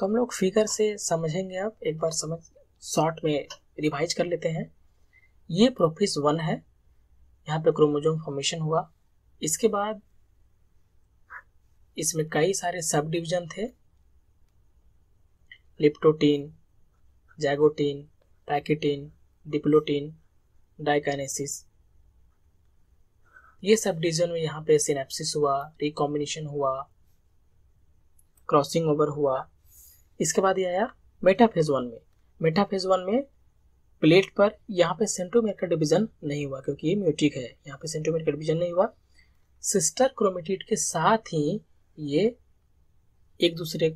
[SPEAKER 1] तो हम लोग फिगर से समझेंगे अब, एक बार समझ शॉर्ट में रिवाइज कर लेते हैं। ये प्रोफिस वन है, यहाँ पे क्रोमोजोम फॉर्मेशन हुआ। इसके बाद इसमें कई सारे सब डिवीज़न थे leptotene zygotene pachytene diplotene diakinesis ये सब डिवीज़न में यहाँ पे सिनेप्सिस हुआ रिकॉम्बिनेशन हुआ क्रॉसिंग ओवर हुआ। इसके बाद ये आया मेटाफेज वन में। मेटाफेज वन में प्लेट पर यहाँ पे सेंट्रोमेर का डिवीज़न नहीं हुआ, क्योंकि ये म्यूटिक है। यहाँ पे सेंट्रोमेर का डिवीज़न नहीं हुआ। सिस्टर क्रोमेटिड के साथ ही ये एक दूसरे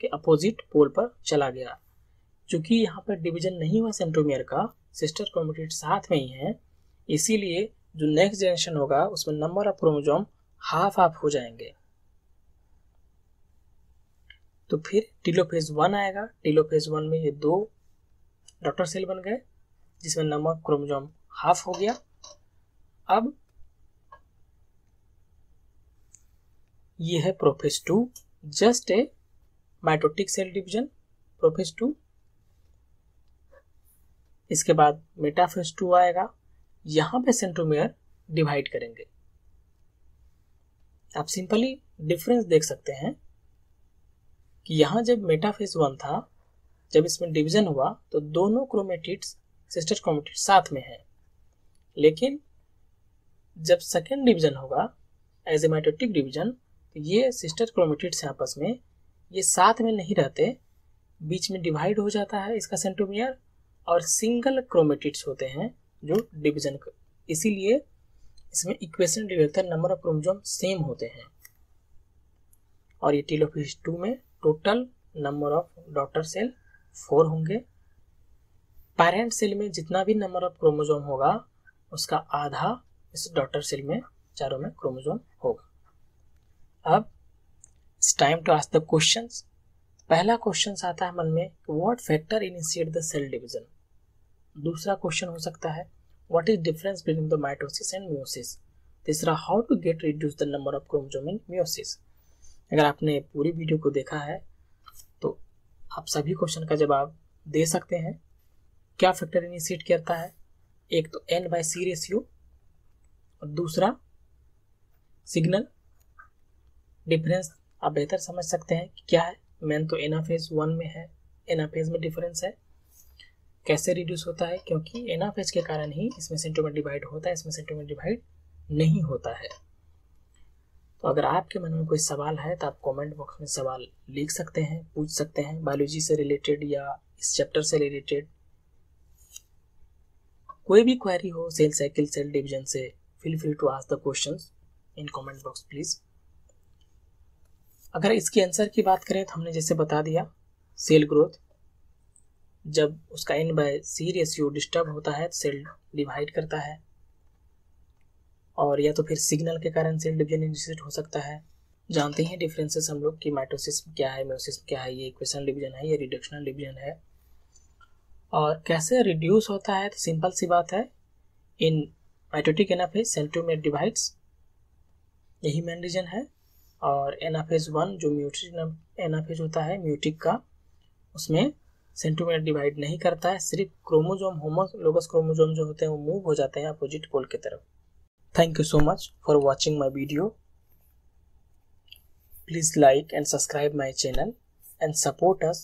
[SPEAKER 1] के अपोजिट पोल पर चला गया। क्योंकि यहाँ पर डिवीज़न नहीं हुआ सेंट्रोमियर का सिस्टर क्रोमेटिड साथ में ही है, इसीलिए जो नेक्स्ट जनरेशन होगा, उसमें number of chromosome half half हो जाएँगे। तो फिर टीलोफेज वन आएगा। टीलोफेज वन में ये दो डॉक्टर सेल बन गए, जिसमें नंबर क्रोमोजोम हाफ़ हो गया। अब ये है prophase two just a mitotic cell division prophase two इसके बाद मेटाफेस टू आएगा। यहाँ पे सेंट्रोमियर डिवाइड करेंगे। आप सिंपली डिफरेंस देख सकते हैं कि यहाँ जब मेटाफेस वन था, जब इसमें डिवीज़न हुआ तो दोनों क्रोमेटिड्स सिस्टर क्रोमेटिड साथ में है। लेकिन जब सेकेंड डिवीज़न होगा एज ए माइटोटिक डिवीज़न तो ये सिस्टर क्रोमेटिड्स आपस में, ये साथ में नहीं रहते, बीच में डिवाइड हो जाता है इसका सेंटोमियर और सिंगल क्रोमेटिड्स होते हैं जो डिवीज़न इसीलिए इसमें इक्वेशन डिवेक्टर नंबर ऑफ़ क्रोमोजोम सेम होते हैं। और ये टीलोफिस टू में total number of daughter cell four होंगे। पेरेंट सेल में जितना भी नंबर ऑफ़ क्रोमोजोम होगा, उसका आधा इस डॉटर सेल में, चारों में क्रोमोजोम होगा। अब it's time to ask the question पहला क्वेश्चन आता है मन में what factor initiate the cell division दूसरा क्वेश्चन हो सकता है what is difference between the mitosis and meiosis तीसरा how to get reduce the number of chromosome in meiosis अगर आपने पूरी वीडियो को देखा है तो आप सभी क्वेश्चन का जवाब दे सकते हैं। क्या फैक्टर इनिशिएट करता है? एक तो एन बाय सी रेशियो और दूसरा सिग्नल डिफरेंस आप बेहतर समझ सकते हैं कि क्या है। मेन तो एनाफेज वन में है एनाफेज में डिफरेंस है। कैसे रिड्यूस होता है? क्योंकि एनाफेज के कारण ही इसमें सेंटोमेट डिवाइड होता है, इसमें सेंटोमेट डिवाइड नहीं होता है। तो अगर आपके मन में कोई सवाल है तो आप कमेंट बॉक्स में सवाल लिख सकते हैं, पूछ सकते हैं बायोलॉजी से रिलेटेड या इस चैप्टर से रिलेटेड कोई भी क्वेरी हो सेल साइकिल सेल डिवीज़न से feel free to ask the question in comment box please अगर इसके आंसर की बात करें तो हमने जैसे बता दिया सेल ग्रोथ जब उसका N by C ratio disturb होता है तो सेल डिवाइड करता है। और या तो फिर सिग्नल के कारण सेल डिवीज़न इनिशिएट हो सकता है। जानते हैं डिफरेंसेस हम लोग कि माइटोसिस क्या है, म्योसिस क्या है, ये इक्वेशन डिवीज़न है, ये रिडक्शनल डिवीज़न है। और कैसे रिड्यूस होता है तो सिंपल सी बात है। In mitotic anaphase centromere divides, यही मेन रीजन है। और एनाफेज वन जो म्यूटिक एनाफेज होता है, म्यूटिक का, उसमें सेंट्रोमेर डिवाइड नहीं करता है, सिर्फ़ क्रोमोजोम होमोलोगस क्रोमोजोम जो होते हैं, वो मूव हो जाते हैं अपोजिट पोल की तरफ़। Thank you so much for watching my video please like and subscribe my channel and support us.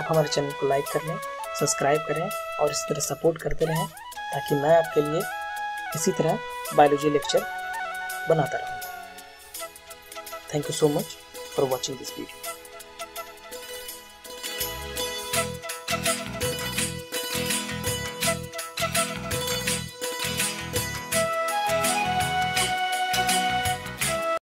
[SPEAKER 1] आप हमारे चैनल को लाइक कर लें सब्सक्राइब करें और इस तरह सपोर्ट करते रहें ताकि मैं आपके लिए इसी तरह बायोलॉजी लेक्चर बनाता रहूँ। Thank you so much for watching this video